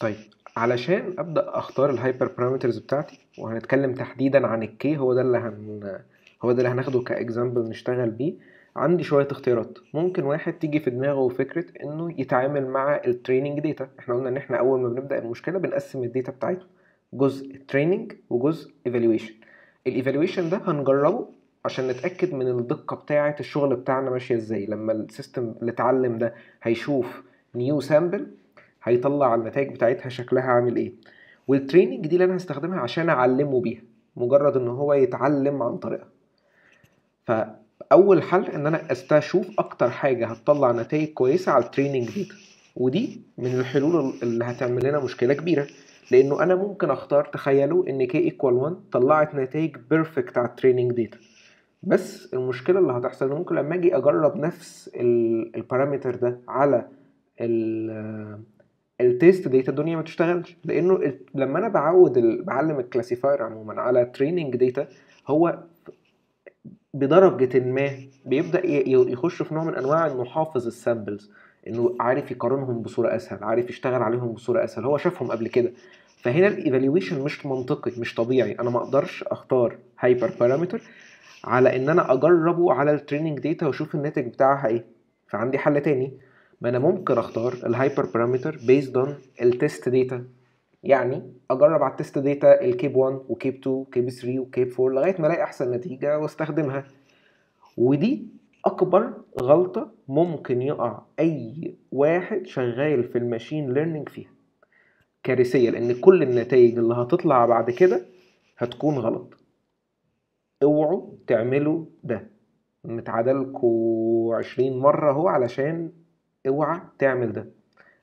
طيب علشان أبدأ أختار ال hyperparameters بتاعتي وهنتكلم تحديدا عن ال K هو ده اللي هن هو ده اللي هناخده ك example نشتغل بيه. عندي شوية اختيارات. ممكن واحد تيجي في دماغه فكرة إنه يتعامل مع ال training data إحنا قلنا إن إحنا أول ما بنبدأ المشكلة بنقسم ال data بتاعتنا. جزء training وجزء evaluation ال evaluation ده هنجربه عشان نتأكد من الدقة بتاعة الشغل بتاعنا ماشية إزاي. لما ال system اللي اتعلم ده هيشوف new sample هيطلع النتائج بتاعتها شكلها عامل إيه. وال training دي اللي أنا هستخدمها عشان أعلمه بيها مجرد إن هو يتعلم عن طريقها. فأول حل إن أنا أشوف أكتر حاجة هتطلع نتائج كويسة على ال training data ودي من الحلول اللي هتعمل لنا مشكلة كبيرة. لأنه أنا ممكن أختار تخيلوا إن K equal 1 طلعت نتائج perfect على ال training data بس المشكلة اللي هتحصل ممكن لما أجي أجرب نفس ال parameter ده على ال test data الدنيا ما تشتغلش. لأنه لما أنا بقعد بعلم ال classifier عموما على training data هو بدرجة ما ي- يخش في نوع من أنواع إنه حافظ ال samples. إنه عارف يقارنهم بصورة أسهل عارف يشتغل عليهم بصورة أسهل. هو شافهم قبل كده. فهنا ال evaluation مش منطقي مش طبيعي. أنا ما أقدرش أختار hyperparameter على إن أنا أجربه على ال training data وأشوف الناتج بتاعها إيه. فعندي حل تاني. ما أنا ممكن أختار ال hyperparameter based on ال test data يعني أجرب على التست داتا الكيب 1 وكيب 2 وكيب 3 وكيب 4 لغاية ما ألاقي أحسن نتيجة وأستخدمها. ودي أكبر غلطة ممكن يقع أي واحد شغال في ال machine learning فيها. كارثية لأن كل النتائج اللي هتطلع بعد كده هتكون غلط. اوعوا تعملوا ده. متعادة لكوا 20 مرة أهو علشان اوعى تعمل ده.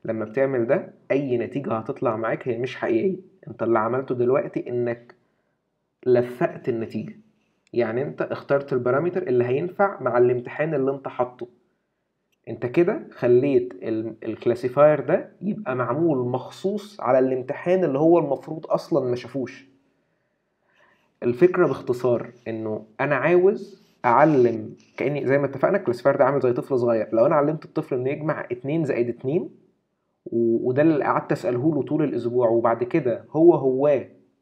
لما بتعمل ده أي نتيجة هتطلع معاك هي مش حقيقية. أنت اللي عملته دلوقتي إنك لفقت النتيجة. يعني أنت اخترت ال parameter اللي هينفع مع الامتحان اللي أنت حاطه. أنت كده خليت ال classifier ده يبقى معمول مخصوص على الامتحان اللي هو المفروض أصلا ما شافوش. الفكرة باختصار إنه أنا عاوز أعلم كأني زي ما اتفقنا ال classifier ده عامل زي طفل صغير. لو أنا علمت الطفل إنه يجمع 2 زائد 2 و- وده اللي قعدت أسأله له طول الأسبوع وبعد كده هو هو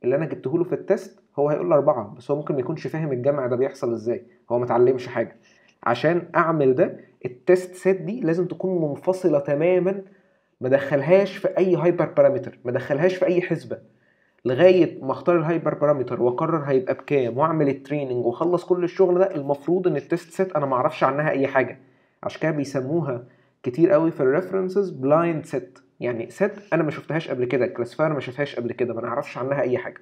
اللي أنا جبته له في ال test هو هيقول أربعة بس هو ممكن ما يكونش فاهم الجمع ده بيحصل إزاي. هو ما اتعلمش حاجة. عشان أعمل ده ال test set دي لازم تكون منفصلة تماما ما دخلهاش في أي hyperparameter ما دخلهاش في أي حسبة. لغاية ما أختار ال hyperparameter وأقرر هيبقى بكام وأعمل ال training وأخلص كل الشغل ده المفروض إن ال test set أنا ما أعرفش عنها أي حاجة. عشان كده بيسموها كتير قوي في ال references blind set يعني set أنا ما شفتهاش قبل كده ال classifier ما شافهاش قبل كده ما نعرفش عنها أي حاجة.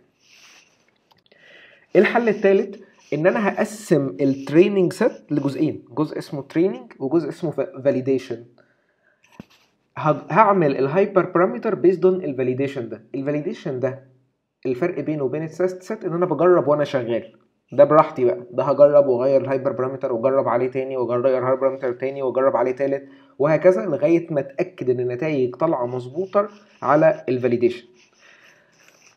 الحل الثالث إن أنا هقسم ال training set لجزئين جزء اسمه training وجزء اسمه validation هعمل ال hyperparameter based on ال validation ده. ال validation ده الفرق بينه وبين ال test set إن أنا بجرب وأنا شغال. ده براحتي بقى. ده هجرب وأغير ال hyperparameter وأجرب عليه تاني وأغير ال hyperparameter تاني وأجرب عليه تالت وهكذا لغاية ما أتأكد إن النتائج طالعة مظبوطة على ال validation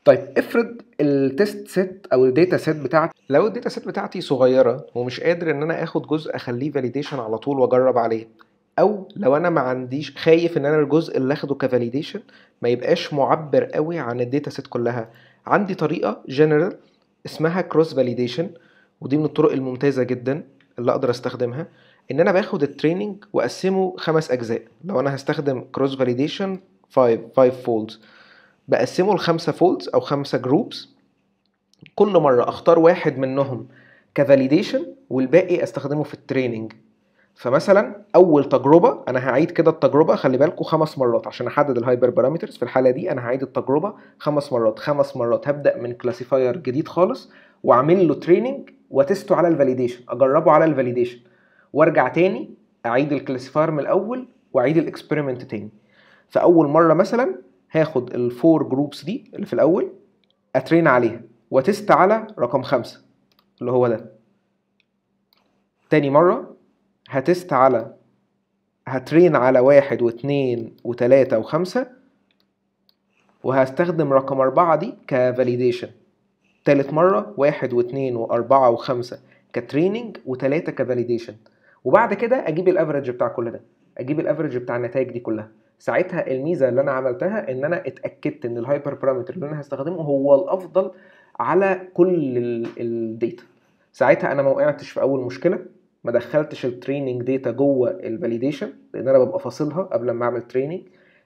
طيب افرض ال test set أو ال data set بتاعتي لو ال data set بتاعتي صغيرة ومش قادر إن أنا آخد جزء أخليه validation على طول وأجرب عليه أو لو أنا ما عنديش خايف إن أنا الجزء اللي آخده ك validation ما يبقاش معبر قوي عن ال data set كلها عندي طريقة جنرال اسمها cross validation ودي من الطرق الممتازة جدا اللي أقدر أستخدمها إن أنا باخد ال training وأقسمه خمس أجزاء. لو أنا هستخدم cross validation 5 5 folds بقسمه لخمسة folds أو خمسة groups كل مرة أختار واحد منهم ك validation والباقي أستخدمه في ال training فمثلا أول تجربة أنا هعيد كده التجربة خلي بالكم خمس مرات عشان أحدد ال hyperparameters في الحالة دي أنا هعيد التجربة خمس مرات خمس مرات. هبدأ من classifier جديد خالص وأعمل له training و test ه على ال validation أجربه على ال validation وأرجع تاني أعيد ال classifier من الأول وأعيد ال experiment تاني. فأول مرة مثلا هاخد ال four groups دي اللي في الأول أ train عليها و test على رقم خمسة اللي هو ده. تاني مرة ه test على ه train على واحد واثنين وتلاتة وخمسة وهستخدم رقم أربعة دي ك validation تالت مرة واحد واثنين وأربعة وخمسة ك training وتلاتة ك validation وبعد كده أجيب ال average بتاع كل ده أجيب ال average بتاع النتائج دي كلها. ساعتها الميزة اللي أنا عملتها إن أنا اتأكدت إن ال hyperparameter اللي أنا هستخدمه هو الأفضل على كل ال data ساعتها أنا ما وقعتش في أول مشكلة. ما دخلتش ال training data جوه ال validation لأن أنا ببقى فاصلها قبل ما أعمل training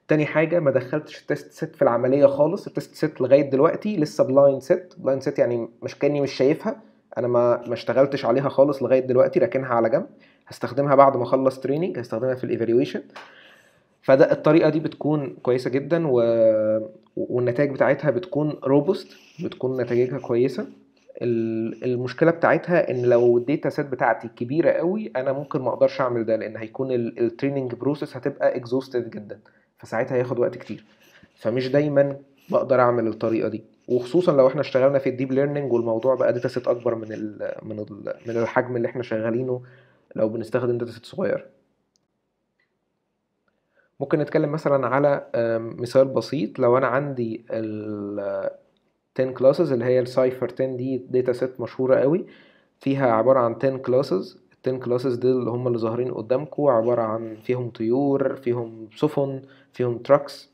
تاني حاجة ما دخلتش ال test set في العملية خالص. ال test set لغاية دلوقتي لسه blind set blind set يعني مش كأني مش شايفها. أنا ما ما اشتغلتش عليها خالص لغاية دلوقتي راكنها على جنب. هستخدمها بعد ما أخلص training هستخدمها في ال evaluation فده الطريقة دي بتكون كويسة جدا و... والنتائج بتاعتها بتكون robust بتكون نتائجها كويسة. المشكلة بتاعتها إن لو ال data set بتاعتي كبيرة قوي أنا ممكن ما أقدرش أعمل ده لأن هيكون ال training process هتبقى exhaustive جدا فساعتها هياخد وقت كتير. فمش دايما بقدر أعمل الطريقة دي. وخصوصا لو إحنا اشتغلنا في ال deep learning والموضوع بقى data set أكبر من ال من ال من الحجم اللي إحنا شغالينه لو بنستخدم data set صغير. ممكن نتكلم مثلا على مثال بسيط. لو أنا عندي 10 classes اللي هي ال CIFAR 10 دي data set مشهورة قوي. فيها عبارة عن 10 classes ال 10 classes دول اللي هم اللي ظاهرين قدامكم عبارة عن فيهم طيور فيهم سفن فيهم trucks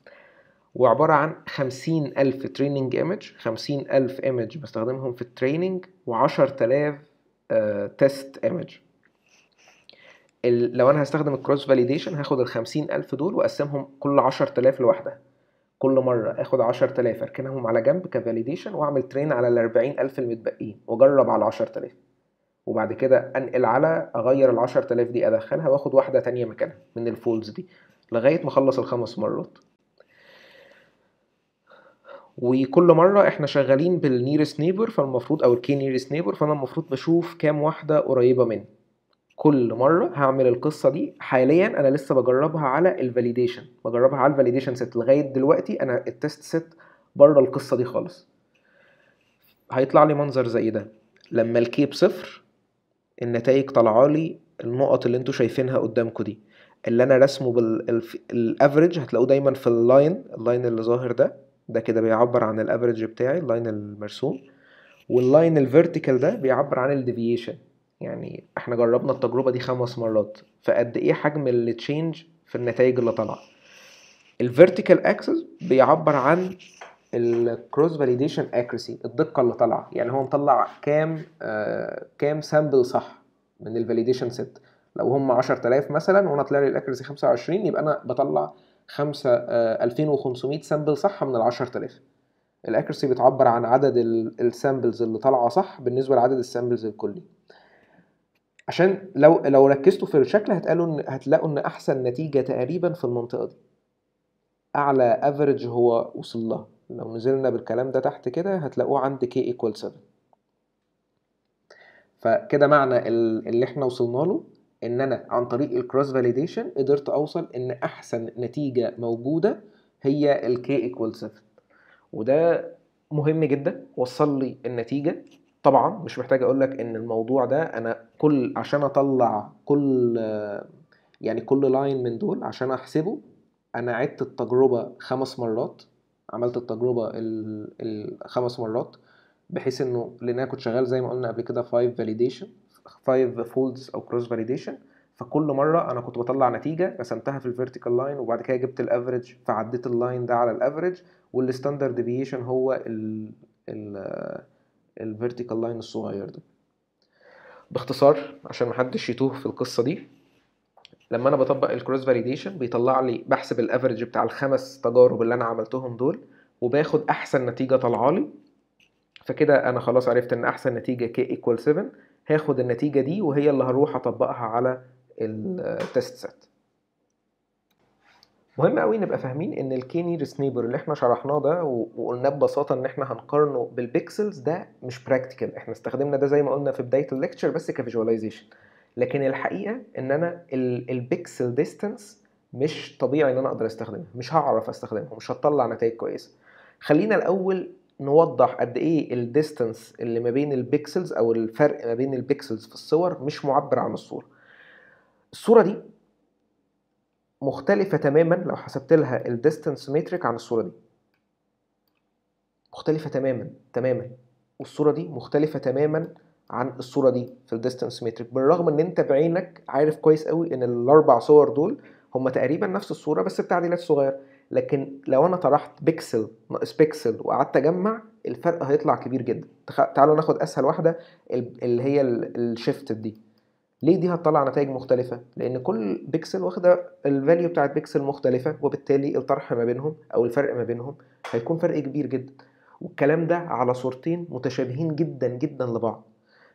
وعبارة عن خمسين ألف training image خمسين ألف image بستخدمهم في ال training وعشر تلاف test image لو أنا هستخدم ال cross validation هاخد الخمسين ألف دول وأقسمهم كل عشر تلاف لوحدها. كل مرة آخد عشر تلاف أركنهم على جنب ك validation وأعمل train على الأربعين ألف المتبقين وأجرب على العشر تلاف وبعد كده أنقل على أغير العشر تلاف دي أدخلها وآخد واحدة تانية مكانها من ال folds دي لغاية ما أخلص الخمس مرات. وكل مرة إحنا شغالين بال nearest neighbor فالمفروض أو ال k nearest neighbor فأنا المفروض بشوف كام واحدة قريبة مني. كل مرة هعمل القصة دي. حاليا أنا لسه بجربها على ال validation بجربها على ال validation set لغاية دلوقتي أنا ال test set بره القصة دي خالص. هيطلع لي منظر زي ده. لما ال k بصفر النتائج طالعة لي النقط اللي أنتوا شايفينها قدامكم دي. اللي أنا رسمه بال average هتلاقوه دايما في ال line ال line اللي ظاهر ده ده كده بيعبر عن ال average بتاعي ال line المرسوم. وال line ال vertical ده بيعبر عن ال deviation يعني إحنا جربنا التجربة دي خمس مرات فقد إيه حجم ال change في النتائج اللي طالعة ال vertical axis بيعبر عن ال cross validation accuracy الدقة اللي طالعة. يعني هو مطلع كام آه كام sample صح من ال validation set لو هم 10000 مثلا وأنا طلع لي ال accuracy 25 يبقى أنا بطلع 5 آه 2500 sample صح من ال 10000 ال accuracy بتعبر عن عدد ال samples اللي طالعة صح بالنسبة لعدد ال samples الكلي. عشان لو لو ركزتوا في الشكل هتقالوا إن هتلاقوا إن أحسن نتيجة تقريبا في المنطقة دي. أعلى average هو وصل لها. لو نزلنا بالكلام ده تحت كده هتلاقوه عند k equal 7 فكده معنى اللي إحنا وصلنا له إن أنا عن طريق ال cross validation قدرت أوصل إن أحسن نتيجة موجودة هي ال k equal 7 وده مهم جدا وصل لي النتيجة. طبعا مش محتاج أقول لك إن الموضوع ده أنا كل عشان أطلع كل يعني كل line من دول عشان أحسبه أنا عدت التجربة خمس مرات عملت التجربة الخمس مرات بحيث إنه لأن أنا كنت شغال زي ما قلنا قبل كده 5 validation 5 folds أو cross validation فكل مرة أنا كنت بطلع نتيجة رسمتها في ال vertical line وبعد كده جبت ال average فعديت ال line ده على ال average وال standard deviation هو ال ال ال vertical line الصغير ده. باختصار عشان محدش يتوه في القصة دي لما أنا بطبق ال cross validation بيطلع لي بحسب ال average بتاع الخمس تجارب اللي أنا عملتهم دول وباخد أحسن نتيجة طالعة لي. فكده أنا خلاص عرفت إن أحسن نتيجة k equal 7 هاخد النتيجة دي وهي اللي هروح أطبقها على ال test set مهم قوي نبقى فاهمين إن ال k nearest neighbor اللي إحنا شرحناه ده وقلناه ببساطة إن إحنا هنقارنه بال pixels ده مش practical إحنا استخدمنا ده زي ما قلنا في بداية ال lecture بس ك visualization لكن الحقيقة إن أنا ال pixel distance مش طبيعي إن أنا أقدر استخدمها مش هعرف استخدمها مش هتطلع نتائج كويسة. خلينا الأول نوضح قد إيه ال distance اللي ما بين ال pixels أو الفرق ما بين ال pixels في الصور مش معبر عن الصورة. الصورة دي مختلفة تماما لو حسبت لها ال distance metric عن الصورة دي. مختلفة تماما تماما. والصورة دي مختلفة تماما عن الصورة دي في ال distance metric بالرغم إن أنت بعينك عارف كويس قوي إن الأربع صور دول هم تقريبا نفس الصورة بس بتعديلات صغيرة. لكن لو أنا طرحت بيكسل ناقص بيكسل وقعدت أجمع الفرق هيطلع كبير جدا. تعالوا ناخد أسهل واحدة اللي هي ال shift دي. ليه دي هتطلع نتائج مختلفة؟ لأن كل بيكسل واخدة ال value بتاعت بيكسل مختلفة وبالتالي الطرح ما بينهم أو الفرق ما بينهم هيكون فرق كبير جدا. والكلام ده على صورتين متشابهين جدا جدا لبعض.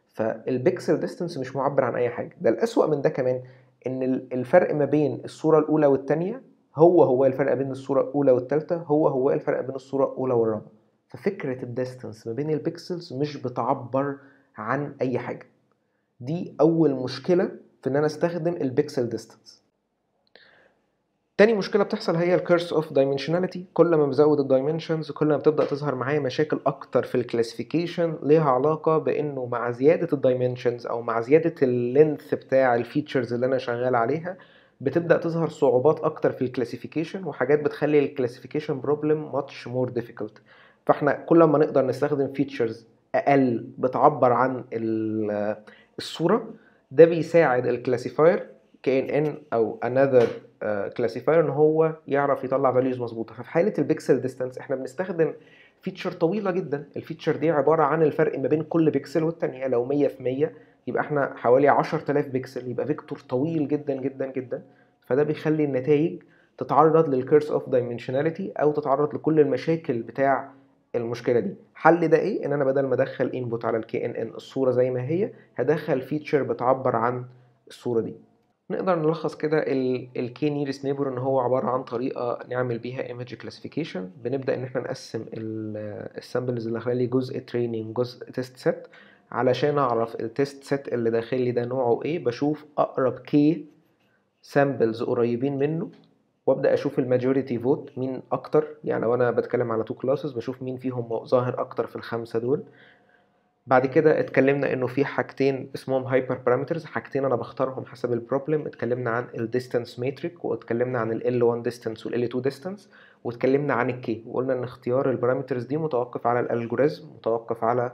فال pixel distance مش معبر عن أي حاجة. ده الأسوأ من ده كمان إن الفرق ما بين الصورة الأولى والثانيه هو هو الفرق بين الصورة الأولى والثالثه هو هو الفرق بين الصورة الأولى والرابعة. ففكرة ال distance ما بين ال pixels مش بتعبر عن أي حاجة. دي أول مشكلة في إن أنا أستخدم ال pixel distance تاني مشكلة بتحصل هي ال curse of dimensionality كل ما بزود ال dimensions كل ما بتبدأ تظهر معايا مشاكل أكتر في ال classification ليها علاقة بإنه مع زيادة ال dimensions أو مع زيادة ال length بتاع ال features اللي أنا شغال عليها بتبدأ تظهر صعوبات أكتر في ال classification وحاجات بتخلي ال classification problem much more difficult. فإحنا كل ما نقدر نستخدم features أقل بتعبر عن الصورة ده بيساعد ال classifier كإن إن أو another classifier إن هو يعرف يطلع values مظبوطة. ففي حالة ال pixel distance إحنا بنستخدم feature طويلة جدا. ال feature دي عبارة عن الفرق ما بين كل بيكسل والتانيه لو 100 في 100 يبقى إحنا حوالي 10000 بيكسل يبقى vector طويل جدا جدا جدا. فده بيخلي النتائج تتعرض لل curse of dimensionality أو تتعرض لكل المشاكل بتاع المشكلة دي. حل ده إيه؟ إن أنا بدل ما أدخل input على ال KNN الصورة زي ما هي هدخل feature بتعبر عن الصورة دي. نقدر نلخص كده ال K nearest neighbor إن هو عبارة عن طريقة نعمل بيها image classification بنبدأ إن إحنا نقسم ال samples اللي داخله لي جزء training جزء test set علشان أعرف ال test set اللي داخل لي ده نوعه إيه. بشوف أقرب K samples قريبين منه. وابدأ أشوف ال majority vote مين أكتر. يعني لو أنا بتكلم على two classes بشوف مين فيهم ظاهر أكتر في الخمسة دول. بعد كده اتكلمنا إنه في حاجتين اسمهم hyper parameters حاجتين أنا بختارهم حسب ال problem اتكلمنا عن ال distance metric واتكلمنا عن ال L1 distance وال L2 distance واتكلمنا عن ال K وقلنا إن اختيار ال parameters دي متوقف على ال algorithm متوقف على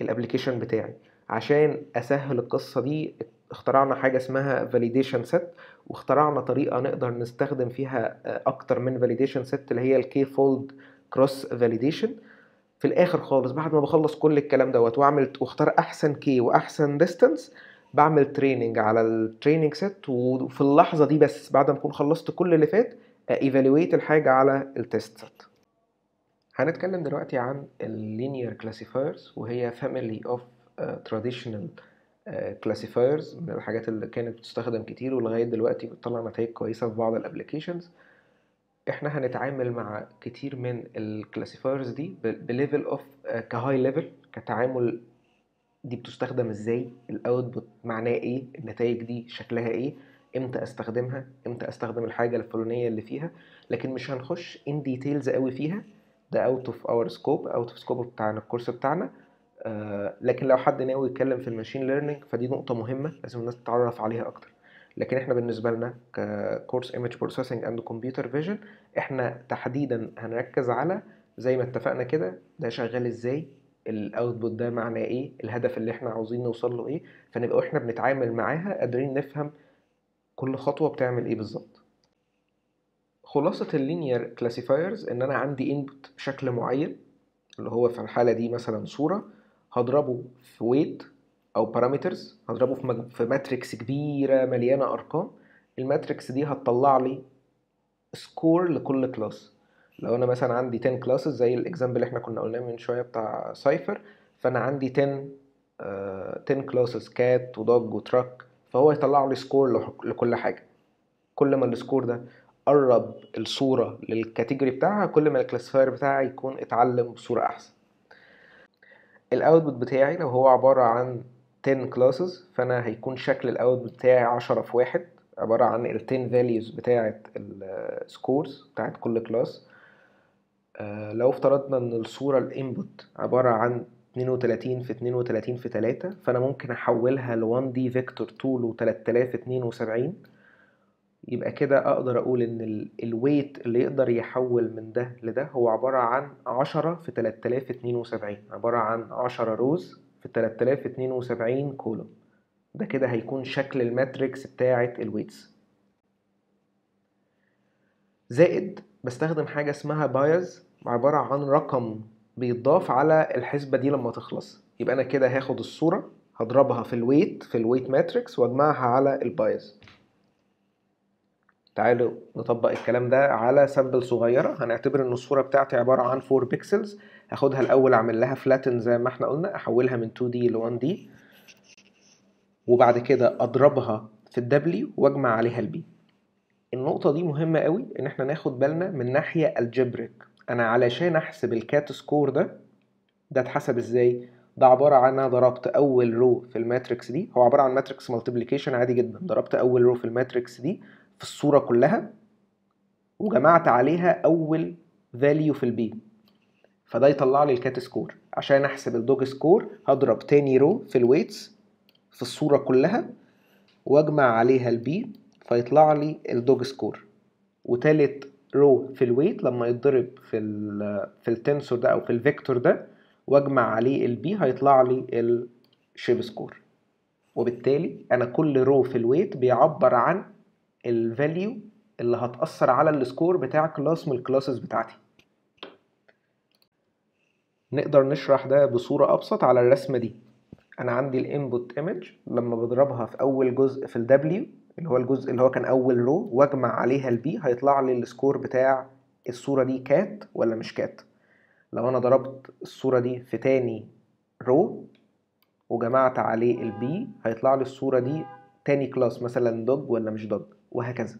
ال application بتاعي. عشان أسهل القصة دي اخترعنا حاجة اسمها validation set واخترعنا طريقة نقدر نستخدم فيها أكتر من validation set اللي هي ال K fold cross validation في الآخر خالص بعد ما بخلص كل الكلام دوت واعمل واختار أحسن K وأحسن distance بعمل training على ال training set وفي اللحظة دي بس بعد ما أكون خلصت كل اللي فات evaluate الحاجة على ال test set هنتكلم دلوقتي عن ال linear classifiers وهي family of traditional classifiers من الحاجات اللي كانت بتستخدم كتير ولغاية دلوقتي بتطلع نتائج كويسة في بعض ال applications إحنا هنتعامل مع كتير من ال classifiers دي ب level of كـ high level كتعامل دي بتستخدم إزاي ال output معناه إيه النتائج دي شكلها إيه إمتى أستخدمها إمتى أستخدم الحاجة الفلانية اللي فيها. لكن مش هنخش in details قوي فيها ده out of our scope out of scope بتاعنا ال course بتاعنا. آه لكن لو حد ناوي يتكلم في ال machine learning فدي نقطة مهمة لازم الناس تتعرف عليها أكتر. لكن إحنا بالنسبة لنا ك course image processing and computer vision إحنا تحديدا هنركز على زي ما اتفقنا كده ده شغال إزاي ال output ده معناه إيه الهدف اللي إحنا عاوزين نوصل له إيه فنبقى إحنا بنتعامل معاها قادرين نفهم كل خطوة بتعمل إيه بالظبط. خلاصة ال linear classifiers إن أنا عندي input بشكل معين اللي هو في الحالة دي مثلا صورة هضربه في weight أو parameters هضربه في. في matrix كبيرة مليانة أرقام. ال matrix دي هتطلع لي score لكل class لو أنا مثلا عندي 10 classes زي ال example اللي إحنا كنا قلناه من شوية بتاع CIFAR فأنا عندي 10 uh, 10 classes cat و dog و truck. فهو يطلع لي score لكل حاجة. كل ما ال score ده قرب الصورة لل category بتاعها كل ما ال classifier بتاعي يكون اتعلم بصورة أحسن. ال output بتاعي لو هو عبارة عن 10 classes فأنا هيكون شكل ال output بتاعي 10 في واحد عبارة عن ال 10 values بتاعة ال scores بتاعة كل class لو افترضنا إن الصورة ال input عبارة عن 32 في 32 في 3 فأنا ممكن أحولها ل 1D vector طوله 3072 يبقى كده أقدر أقول إن ال weight اللي يقدر يحول من ده لده هو عبارة عن 10 في 3072 عبارة عن 10 rows في 3072 column ده كده هيكون شكل ال matrix بتاعة ال weights زائد بستخدم حاجة اسمها bias عبارة عن رقم بيتضاف على الحسبة دي لما تخلص. يبقى أنا كده هاخد الصورة هضربها في ال weight في ال weight matrix وأجمعها على ال bias تعالوا نطبق الكلام ده على sample صغيرة. هنعتبر إن الصورة بتاعتي عبارة عن 4 pixels هاخدها الأول أعمل لها flatten زي ما إحنا قلنا أحولها من 2 D ل 1 D وبعد كده أضربها في ال W وأجمع عليها ال b النقطة دي مهمة قوي إن إحنا ناخد بالنا من ناحية algebraic. أنا علشان أحسب ال cat score ده ده اتحسب إزاي؟ ده عبارة عن أنا ضربت أول row في ال matrix دي. هو عبارة عن matrix multiplication عادي جدا. ضربت أول row في ال matrix دي. في الصورة كلها وجمعت عليها أول value في ال b. فده يطلع لي ال cat score عشان أحسب ال dog score هضرب تاني row في ال weights في الصورة كلها وأجمع عليها ال b فيطلع لي ال dog score وتالت row في ال weight لما يتضرب في ال في ال tensor ده أو في ال vector ده وأجمع عليه ال b هيطلع لي ال ship score وبالتالي أنا كل row في ال weight بيعبر عن ال value اللي هتأثر على ال score بتاع class من ال classes بتاعتي. نقدر نشرح ده بصورة أبسط على الرسمة دي. أنا عندي ال input image لما بضربها في أول جزء في ال W اللي هو الجزء اللي هو كان أول row وأجمع عليها ال b هيطلع لي ال score بتاع الصورة دي cat ولا مش cat. لو أنا ضربت الصورة دي في تاني row وجمعت عليه ال b هيطلع لي الصورة دي تاني class مثلا dog ولا مش dog وهكذا.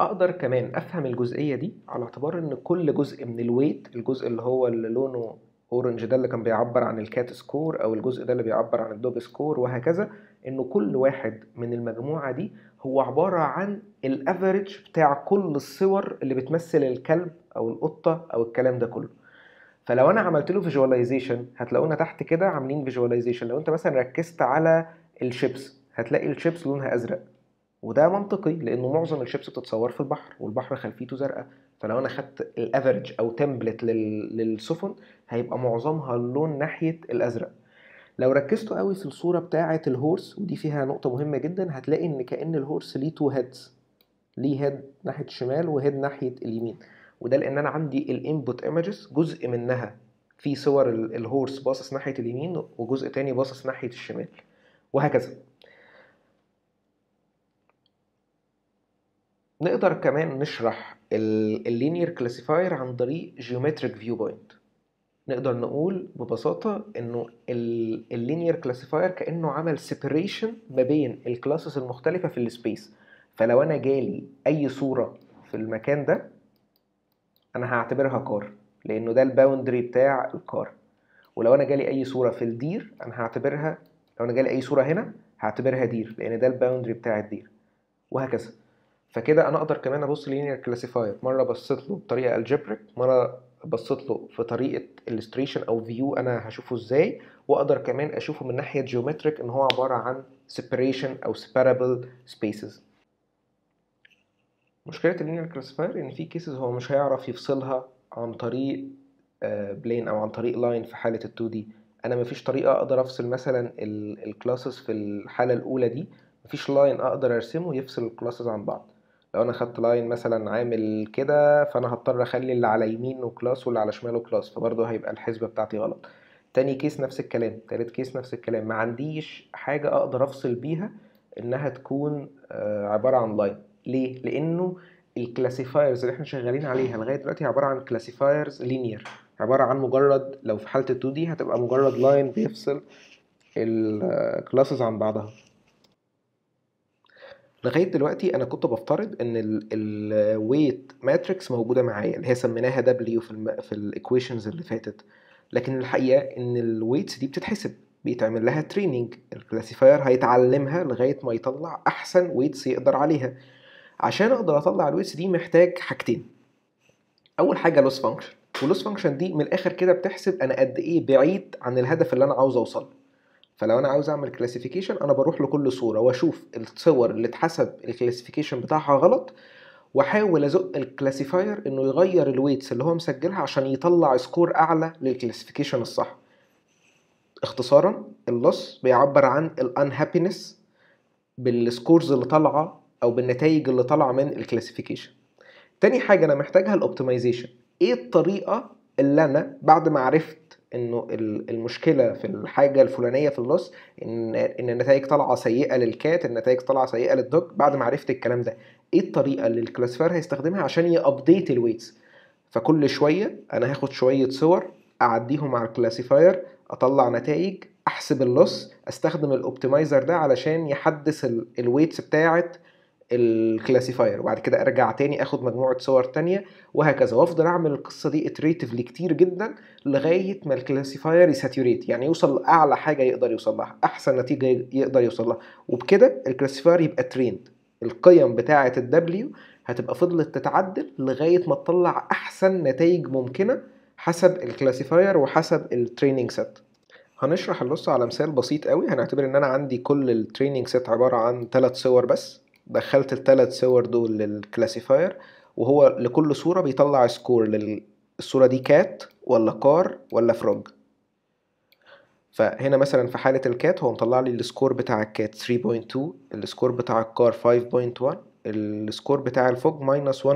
أقدر كمان أفهم الجزئية دي على اعتبار إن كل جزء من ال weight الجزء اللي هو اللي لونه orange ده اللي كان بيعبر عن ال cat score أو الجزء ده اللي بيعبر عن ال dog score وهكذا إنه كل واحد من المجموعة دي هو عبارة عن ال average بتاع كل الصور اللي بتمثل الكلب أو القطة أو الكلام ده كله. فلو أنا عملت له visualization هتلاقونا تحت كده عاملين visualization لو أنت مثلا ركزت على ال ships هتلاقي ال ships لونها أزرق. وده منطقي لأنه معظم ال ships بتتصور في البحر والبحر خلفيته زرقاء. فلو أنا خدت ال average أو template للسفن هيبقى معظمها اللون ناحية الأزرق. لو ركزتوا قوي في الصورة بتاعة ال horse ودي فيها نقطة مهمة جدا هتلاقي إن كأن ال horse ليه two heads ليه head ناحية الشمال و head ناحية اليمين. وده لأن أنا عندي ال input images جزء منها في صور ال horse باصص ناحية اليمين وجزء تاني باصص ناحية الشمال. وهكذا. نقدر كمان نشرح ال linear classifier عن طريق geometric view point نقدر نقول ببساطة إنه ال linear classifier كأنه عمل separation ما بين ال classes المختلفة في ال space فلو أنا جالي أي صورة في المكان ده أنا هعتبرها car لأنه ده ال boundary بتاع ال car ولو أنا جالي أي صورة في ال deer أنا هعتبرها لو أنا جالي أي صورة هنا هعتبرها deer لأن ده ال boundary بتاع ال deer. وهكذا. فكده أنا أقدر كمان أبص linear classifier. مرة بصيت له بطريقة algebraic مرة بصيت له في طريقة illustration أو view أنا هشوفه إزاي وأقدر كمان أشوفه من ناحية geometric إن هو عبارة عن separation أو separable spaces. مشكلة ال linear classifier إن في cases هو مش هيعرف يفصلها عن طريق plane أو عن طريق line في حالة ال 2D دي. أنا مفيش طريقة أقدر أفصل مثلا ال classes في الحالة الأولى دي. مفيش line أقدر أرسمه يفصل ال classes عن بعض. لو أنا خدت line مثلا عامل كده فأنا هضطر أخلي اللي على يمينه class واللي على شماله class فبرضه هيبقى الحسبة بتاعتي غلط. تاني case نفس الكلام تالت case نفس الكلام. ما عنديش حاجة أقدر أفصل بيها إنها تكون عبارة عن line ليه؟ لأنه ال classifiers اللي إحنا شغالين عليها لغاية دلوقتي عبارة عن classifiers linear عبارة عن مجرد لو في حالة ال 2D دي هتبقى مجرد line بيفصل ال classes عن بعضها. لغاية دلوقتي أنا كنت بفترض إن ال weight matrix موجودة معايا اللي هي سميناها W في الم... في ال equations اللي فاتت. لكن الحقيقة إن ال weights دي بتتحسب بيتعمل لها training ال classifier هيتعلمها لغاية ما يطلع أحسن weights يقدر عليها. عشان أقدر أطلع ال weights دي محتاج حاجتين. أول حاجة loss function وال loss function دي من الآخر كده بتحسب أنا قد إيه بعيد عن الهدف اللي أنا عاوز اوصل فلو أنا عاوز أعمل classification أنا بروح لكل صورة وأشوف الصور اللي اتحسب ال classification بتاعها غلط وأحاول أزق ال classifier إنه يغير ال weights اللي هو مسجلها عشان يطلع score أعلى لل classification الصح. اختصارا ال loss بيعبر عن ال unhappiness بال scores اللي طالعة أو بالنتائج اللي طالعة من ال classification تاني حاجة أنا محتاجها ال optimization إيه الطريقة اللي أنا بعد ما عرفت إنه المشكلة في الحاجة الفلانية في ال loss ان إن النتائج طالعة سيئة لل cat النتائج طالعة سيئة لل dog بعد ما عرفت الكلام ده. إيه الطريقة اللي ال classifier هيستخدمها عشان ي update ال weights فكل شوية أنا هاخد شوية صور أعديهم على ال classifier أطلع نتائج أحسب ال loss أستخدم ال optimizer ده علشان يحدث ال weights بتاعة ال classifier وبعد كده أرجع تاني آخد مجموعة صور تانية وهكذا. وأفضل أعمل القصة دي iteratively كتير جدا لغاية ما ال classifier ي saturate يعني يوصل لأعلى حاجة يقدر يوصل لها أحسن نتيجة يقدر يوصل لها. وبكده ال classifier يبقى trained القيم بتاعة ال W هتبقى فضلت تتعدل لغاية ما تطلع أحسن نتائج ممكنة حسب ال classifier وحسب ال training set هنشرح ال loss على مثال بسيط قوي. هنعتبر إن أنا عندي كل ال training set عبارة عن ثلاث صور بس. دخلت الثلاث صور دول لل classifier وهو لكل صورة بيطلع score للصورة دي cat ولا car ولا frog فهنا مثلا في حالة ال cat هو مطلع لي ال score بتاع ال cat 3.2 ال score بتاع ال car 5.1 ال score بتاع ال frog minus 1.7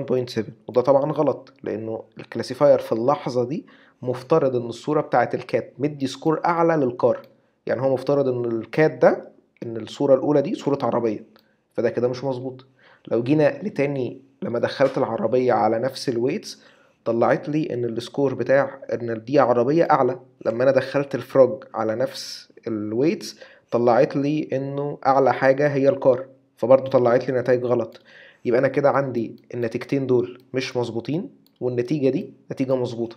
وده طبعا غلط لأنه ال classifier في اللحظة دي مفترض إن الصورة بتاعت ال cat مدي score أعلى لل car يعني هو مفترض إن ال cat ده إن الصورة الأولى دي صورة عربية. فده كده مش مظبوط. لو جينا لتاني لما دخلت العربية على نفس ال weights طلعت لي إن ال score بتاع إن دي عربية أعلى. لما أنا دخلت ال frog على نفس ال weights طلعت لي إنه أعلى حاجة هي ال car فبرضه طلعت لي نتائج غلط. يبقى أنا كده عندي النتيجتين دول مش مظبوطين والنتيجة دي نتيجة مظبوطة.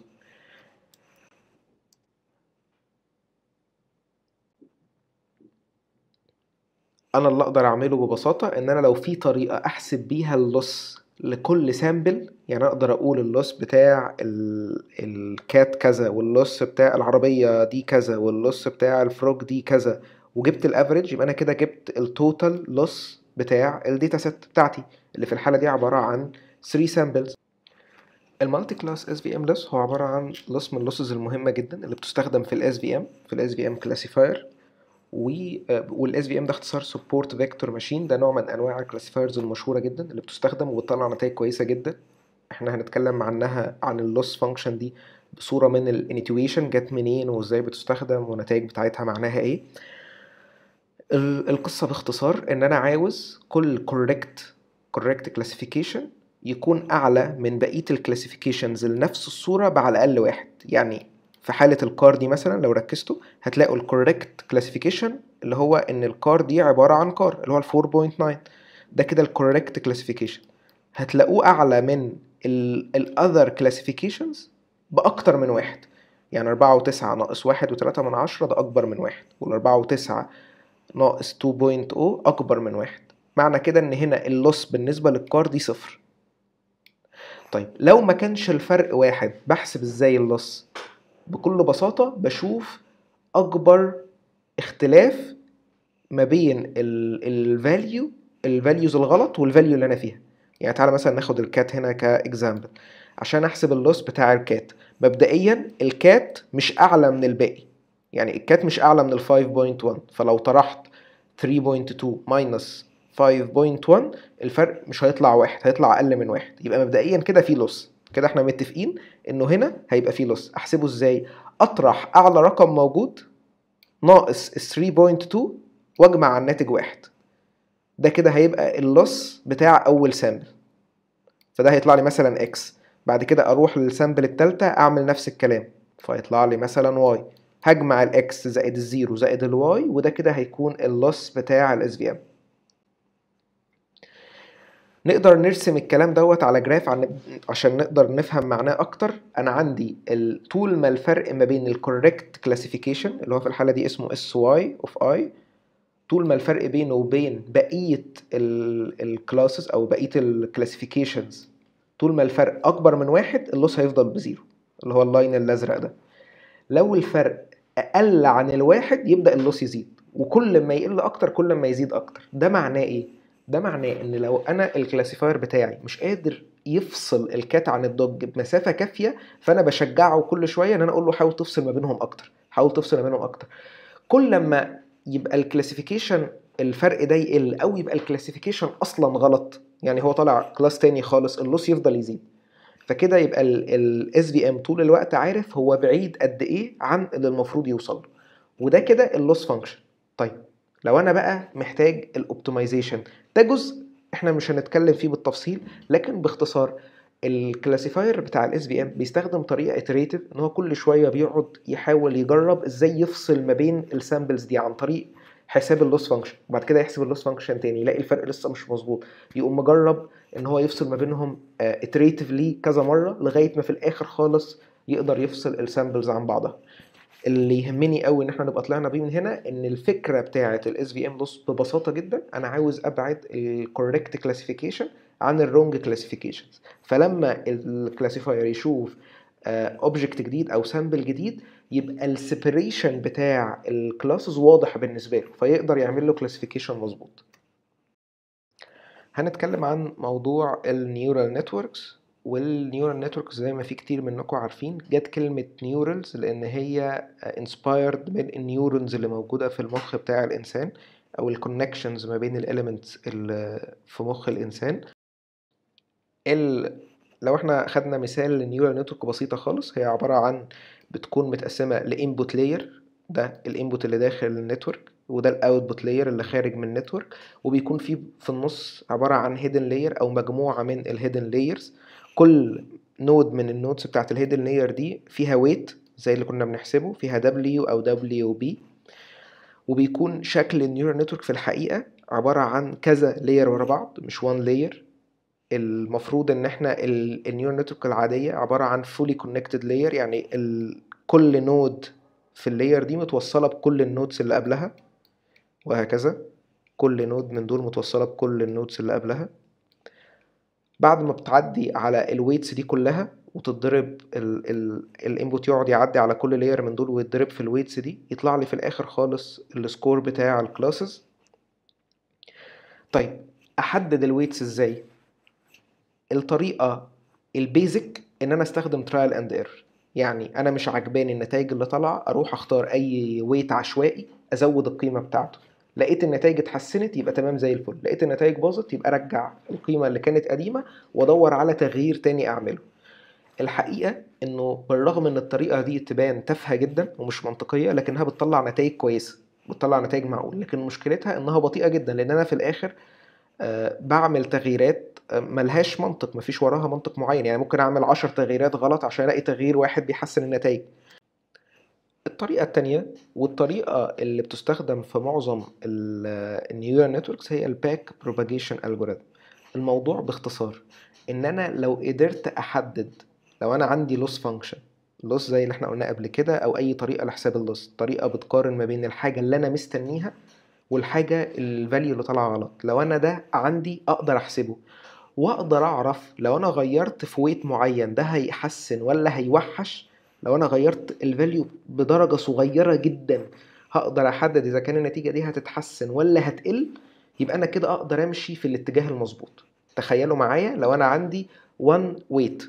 أنا اللي أقدر أعمله ببساطة إن أنا لو في طريقة أحسب بيها ال loss لكل sample يعني أقدر أقول ال loss بتاع ال- ال cat كذا وال loss بتاع العربية دي كذا وال loss بتاع ال frog دي كذا وجبت ال average يبقى أنا كده جبت ال total loss بتاع ال data set بتاعتي اللي في الحالة دي عبارة عن 3 samples ال multi-class SVM loss هو عبارة عن loss من ال losses المهمة جدا اللي بتستخدم في ال SVM في ال SVM classifier وال SVM ده اختصار support vector machine ده نوع من أنواع ال classifiers المشهورة جدا اللي بتستخدم وبتطلع نتائج كويسة جدا. إحنا هنتكلم عنها عن ال loss function دي بصورة من ال intuition جت منين وإزاي بتستخدم والنتائج بتاعتها معناها إيه. ال- القصة باختصار إن أنا عاوز كل correct correct classification يكون أعلى من بقية ال classifications لنفس الصورة بعلى الأقل واحد. يعني في حالة ال car دي مثلا لو ركزتوا هتلاقوا ال correct classification اللي هو إن ال car دي عبارة عن car اللي هو ال 4.9 ده كده ال correct classification هتلاقوه أعلى من ال other classifications بأكتر من واحد. يعني 4 و9 ناقص 1 و3 من عشرة ده أكبر من واحد وال4 و9 ناقص 2.0 أكبر من واحد. معنى كده إن هنا ال loss بالنسبة لل car دي صفر. طيب لو ما كانش الفرق واحد بحسب إزاي ال loss بكل بساطة بشوف أكبر اختلاف ما بين ال value ال values الغلط وال value اللي أنا فيها. يعني تعالى مثلا ناخد ال cat هنا ك example عشان أحسب ال loss بتاع ال cat مبدئيا ال cat مش أعلى من الباقي. يعني ال cat مش أعلى من ال 5.1 فلو طرحت 3.2 minus 5.1 الفرق مش هيطلع واحد هيطلع أقل من واحد. يبقى مبدئيا كده في loss كده إحنا متفقين انه هنا هيبقى فيه loss احسبه إزاي؟ اطرح اعلى رقم موجود ناقص ال 3.2 واجمع على الناتج واحد. ده كده هيبقى ال loss بتاع أول sample فده هيطلع لي مثلا X بعد كده أروح لل sample التالتة أعمل نفس الكلام. فيطلع لي مثلا Y هجمع ال X زائد ال zero زائد ال Y وده كده هيكون ال loss بتاع ال SVM نقدر نرسم الكلام دوت على graph عشان نقدر نفهم معناه أكتر. أنا عندي طول ما الفرق ما بين ال correct classification اللي هو في الحالة دي اسمه S Y of I طول ما الفرق بينه وبين بقية ال classes أو بقية ال classifications طول ما الفرق أكبر من واحد ال loss هيفضل ب zero اللي هو ال line الأزرق ده. لو الفرق أقل عن الواحد يبدأ ال loss يزيد وكل ما يقل أكتر كل ما يزيد أكتر. ده معناه إيه؟ ده معناه إن لو أنا ال classifier بتاعي مش قادر يفصل ال cat عن ال dog بمسافة كافية فأنا بشجعه كل شوية إن أنا أقول له حاول تفصل ما بينهم أكتر حاول تفصل ما بينهم أكتر. كل ما يبقى ال classification الفرق ده يقل أو يبقى ال classification أصلا غلط يعني هو طالع class تاني خالص ال loss يفضل يزيد. فكده يبقى ال SVM طول الوقت عارف هو بعيد قد إيه عن اللي المفروض يوصل وده كده ال loss function طيب لو أنا بقى محتاج ال optimization ده جزء إحنا مش هنتكلم فيه بالتفصيل لكن باختصار ال classifier بتاع ال SVM بيستخدم طريقة iterative إن هو كل شوية بيقعد يحاول يجرب إزاي يفصل ما بين ال samples دي عن طريق حساب ال loss function وبعد كده يحسب ال loss function تاني يلاقي الفرق لسه مش مظبوط يقوم مجرب إن هو يفصل ما بينهم iteratively كذا مرة لغاية ما في الآخر خالص يقدر يفصل ال samples عن بعضها. اللي يهمني قوي إن إحنا نبقى طلعنا بيه من هنا إن الفكرة بتاعة ال SVM loss ببساطة جدا أنا عاوز أبعد ال correct classification عن ال wrong classifications فلما ال classifier يشوف object جديد أو sample جديد يبقى ال separation بتاع ال classes واضح بالنسبة له فيقدر يعمل له classification مظبوط. هنتكلم عن موضوع ال neural networks وال neural networks زي ما في كتير منكم عارفين جت كلمة neurals لأن هي inspired من ال neurons اللي موجودة في المخ بتاع الإنسان أو ال connections ما بين ال elements اللي في مخ الإنسان. ال... لو إحنا خدنا مثال لل neural network بسيطة خالص هي عبارة عن بتكون متقسمة ل input layer ده ال input اللي داخل ال network وده ال output layer اللي خارج من ال network وبيكون في في النص عبارة عن hidden layer أو مجموعة من ال hidden layers كل node من ال nodes بتاعت ال hidden layer دي فيها weight زي اللي كنا بنحسبه فيها W W B وبيكون شكل ال neural network في الحقيقة عبارة عن كذا layer ورا بعض مش one layer المفروض إن إحنا ال neural network العادية عبارة عن fully connected layer يعني كل node في ال layer دي متوصلة بكل ال nodes اللي قبلها. وهكذا. كل node من دول متوصلة بكل ال nodes اللي قبلها. بعد ما بتعدي على ال weights دي كلها وتضرب ال input يقعد يعدي على كل layer من دول ويتضرب في ال weights دي يطلع لي في الآخر خالص ال score بتاع ال classes طيب أحدد ال weights إزاي؟ الطريقة ال basic إن أنا أستخدم trial and error يعني أنا مش عجباني النتائج اللي طالعة أروح أختار أي weight عشوائي أزود القيمة بتاعته. لقيت النتائج اتحسنت يبقى تمام زي الفل. لقيت النتائج باظت يبقى ارجع القيمة اللي كانت قديمة وادور على تغيير تاني أعمله. الحقيقة إنه بالرغم إن الطريقة دي تبان تافهة جدا ومش منطقية لكنها بتطلع نتائج كويسة بتطلع نتائج معقول. لكن مشكلتها إنها بطيئة جدا لأن أنا في الآخر أه بعمل تغييرات ملهاش منطق مفيش وراها منطق معين. يعني ممكن أعمل عشر تغييرات غلط عشان ألاقي تغيير واحد بيحسن النتائج. الطريقة التانية والطريقة اللي بتستخدم في معظم ال neural networks هي ال back propagation algorithm الموضوع باختصار إن أنا لو قدرت أحدد لو أنا عندي loss function loss زي اللي إحنا قلنا قبل كده أو أي طريقة لحساب ال loss طريقة بتقارن ما بين الحاجة اللي أنا مستنيها والحاجة ال value اللي طالعة غلط. لو أنا ده عندي أقدر أحسبه. وأقدر أعرف لو أنا غيرت في weight معين ده هيحسن ولا هيوحش؟ لو أنا غيرت ال value بدرجة صغيرة جدا هقدر أحدد إذا كان النتيجة دي هتتحسن ولا هتقل يبقى أنا كده أقدر أمشي في الاتجاه المظبوط. تخيلوا معايا لو أنا عندي 1 weight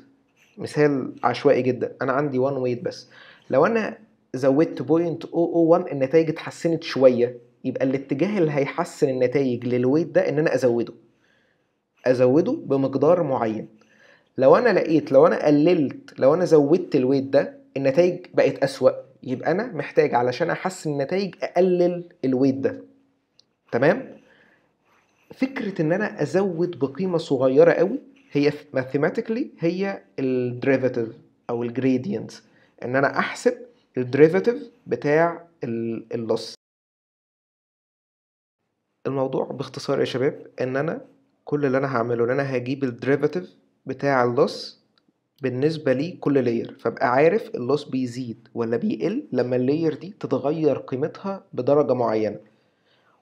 مثال عشوائي جدا أنا عندي 1 weight بس. لو أنا زودت 0.001 النتائج اتحسنت شوية يبقى الاتجاه اللي هيحسن النتائج لل weight ده إن أنا أزوده. أزوده بمقدار معين. لو أنا لقيت لو أنا قللت لو أنا زودت ال weight ده النتائج بقت أسوأ. يبقى أنا محتاج علشان أحسن النتائج أقلل ال weight ده. تمام؟ فكرة إن أنا أزود بقيمة صغيرة قوي هي mathematically هي ال derivative أو ال gradient إن أنا أحسب ال derivative بتاع ال loss الموضوع باختصار يا شباب إن أنا كل اللي أنا هعمله إن أنا هجيب ال derivative بتاع ال loss بالنسبة لكل layer فابقى عارف ال loss بيزيد ولا بيقل لما ال layer دي تتغير قيمتها بدرجة معينة.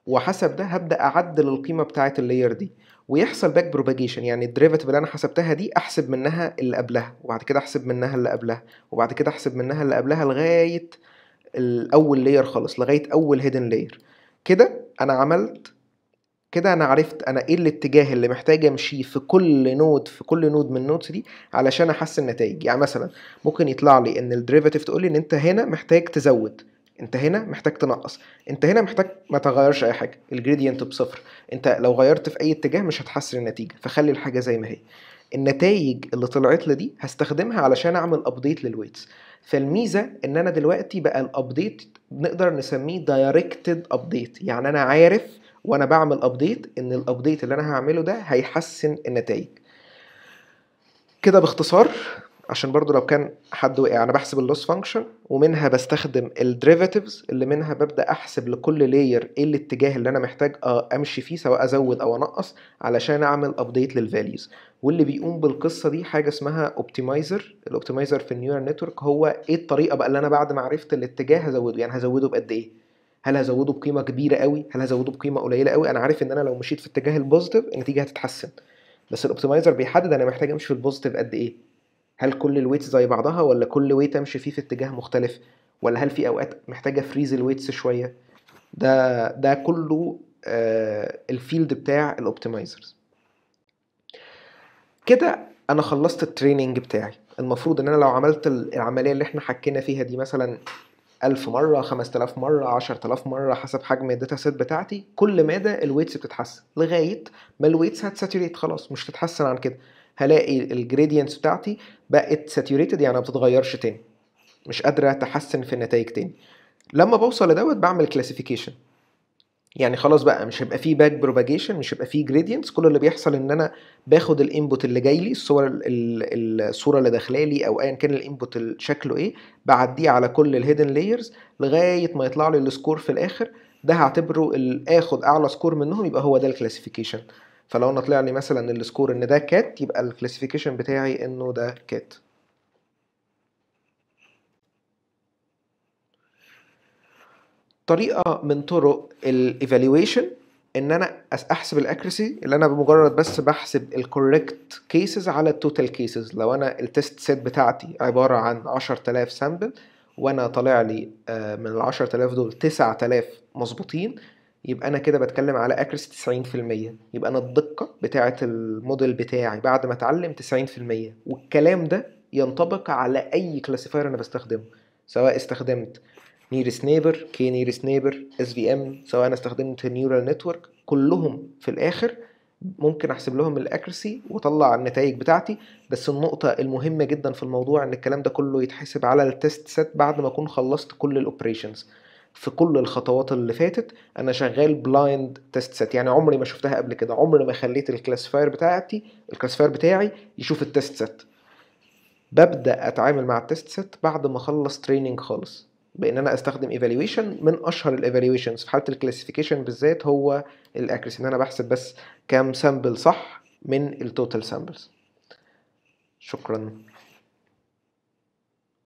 وحسب ده هبدأ أعدل القيمة بتاعة ال layer دي ويحصل back propagation يعني ال derivative اللي أنا حسبتها دي أحسب منها اللي قبلها وبعد كده أحسب منها اللي قبلها وبعد كده أحسب منها اللي قبلها لغاية الأول layer خالص لغاية أول hidden layer كده أنا عملت كده أنا عرفت أنا إيه الاتجاه اللي محتاج أمشيه في كل node في كل node من ال nodes دي علشان أحسن نتائج. يعني مثلا ممكن يطلع لي إن ال derivative تقول لي إن أنت هنا محتاج تزود أنت هنا محتاج تنقص أنت هنا محتاج ما تغيرش أي حاجة ال gradient بصفر. أنت لو غيرت في أي اتجاه مش هتحسن النتيجة فخلي الحاجة زي ما هي. النتائج اللي طلعت لي دي هستخدمها علشان أعمل update لل weights فالميزة إن أنا دلوقتي بقى ال update نقدر نسميه directed update يعني أنا عارف وأنا بعمل update إن ال update اللي أنا هعمله ده هيحسن النتائج. كده باختصار عشان برضو لو كان حد وقع أنا بحسب ال loss function ومنها بستخدم ال derivatives اللي منها ببدأ أحسب لكل layer إيه الاتجاه اللي أنا محتاج أمشي فيه سواء أزود أو أنقص علشان أعمل update لل values واللي بيقوم بالقصة دي حاجة اسمها optimizer ال optimizer في ال neural network هو إيه الطريقة بقى اللي أنا بعد ما عرفت الاتجاه هزوده يعني هزوده بقد إيه؟ هل هزوده بقيمة كبيرة قوي؟ هل هزوده بقيمة قليلة قوي؟ أنا عارف إن أنا لو مشيت في اتجاه ال positive النتيجة هتتحسن. بس ال optimizer بيحدد أنا محتاج أمشي في ال positive قد إيه. هل كل ال weights زي بعضها ولا كل weight أمشي فيه في اتجاه مختلف؟ ولا هل في أوقات محتاجة freeze ال weights شوية؟ ده ده كله آه ال field بتاع ال optimizers كده أنا خلصت ال training بتاعي. المفروض إن أنا لو عملت العملية اللي إحنا حكينا فيها دي مثلا 1000 مرة 5000 مرة 10000 مرة حسب حجم ال data set بتاعتي كل مدى ال weights بتتحسن لغاية ما ال weights هت saturate خلاص مش تتحسن عن كده. هلاقي ال gradients بتاعتي بقت saturated يعني ما بتتغيرش تاني مش قادرة تحسن في النتائج تاني. لما بوصل لدوت بعمل classification يعني خلاص بقى مش هيبقى فيه back propagation مش هيبقى فيه gradients كل اللي بيحصل إن أنا باخد ال input اللي جاي لي الصورة الصورة اللي داخلة لي أو ايا كان ال input شكله إيه بعديه على كل ال hidden layers لغاية ما يطلع لي ال score في الآخر. ده هعتبره آخد أعلى score منهم يبقى هو ده ال classification فلو أنا طلع لي مثلا ال score إن ده cat يبقى ال classification بتاعي إنه ده cat طريقة من طرق ال evaluation إن أنا أحسب ال accuracy اللي أنا بمجرد بس بحسب ال correct cases على ال total cases لو أنا ال test set بتاعتي عبارة عن 10000 sample وأنا طالع لي من ال 10000 دول 9000 مظبوطين يبقى أنا كده بتكلم على accuracy 90% يبقى أنا الدقة بتاعه الموديل بتاعي بعد ما اتعلم 90% والكلام ده ينطبق على أي classifier أنا بستخدمه سواء استخدمت nearest neighbor K nearest neighbor SVM سواء أنا استخدمت neural network كلهم في الآخر ممكن أحسب لهم ال accuracy وأطلع النتائج بتاعتي. بس النقطة المهمة جدا في الموضوع إن الكلام ده كله يتحسب على ال test set بعد ما أكون خلصت كل ال operations في كل الخطوات اللي فاتت أنا شغال blind test set يعني عمري ما شفتها قبل كده. عمري ما خليت ال classifier بتاعتي ال classifier بتاعي يشوف ال test set ببدأ أتعامل مع ال test set بعد ما أخلص training خالص. بأن أنا أستخدم evaluation من أشهر ال evaluations في حالة ال classification بالذات هو ال accuracy إن أنا بحسب بس كام سامبل صح من التوتال سامبلز شكرا.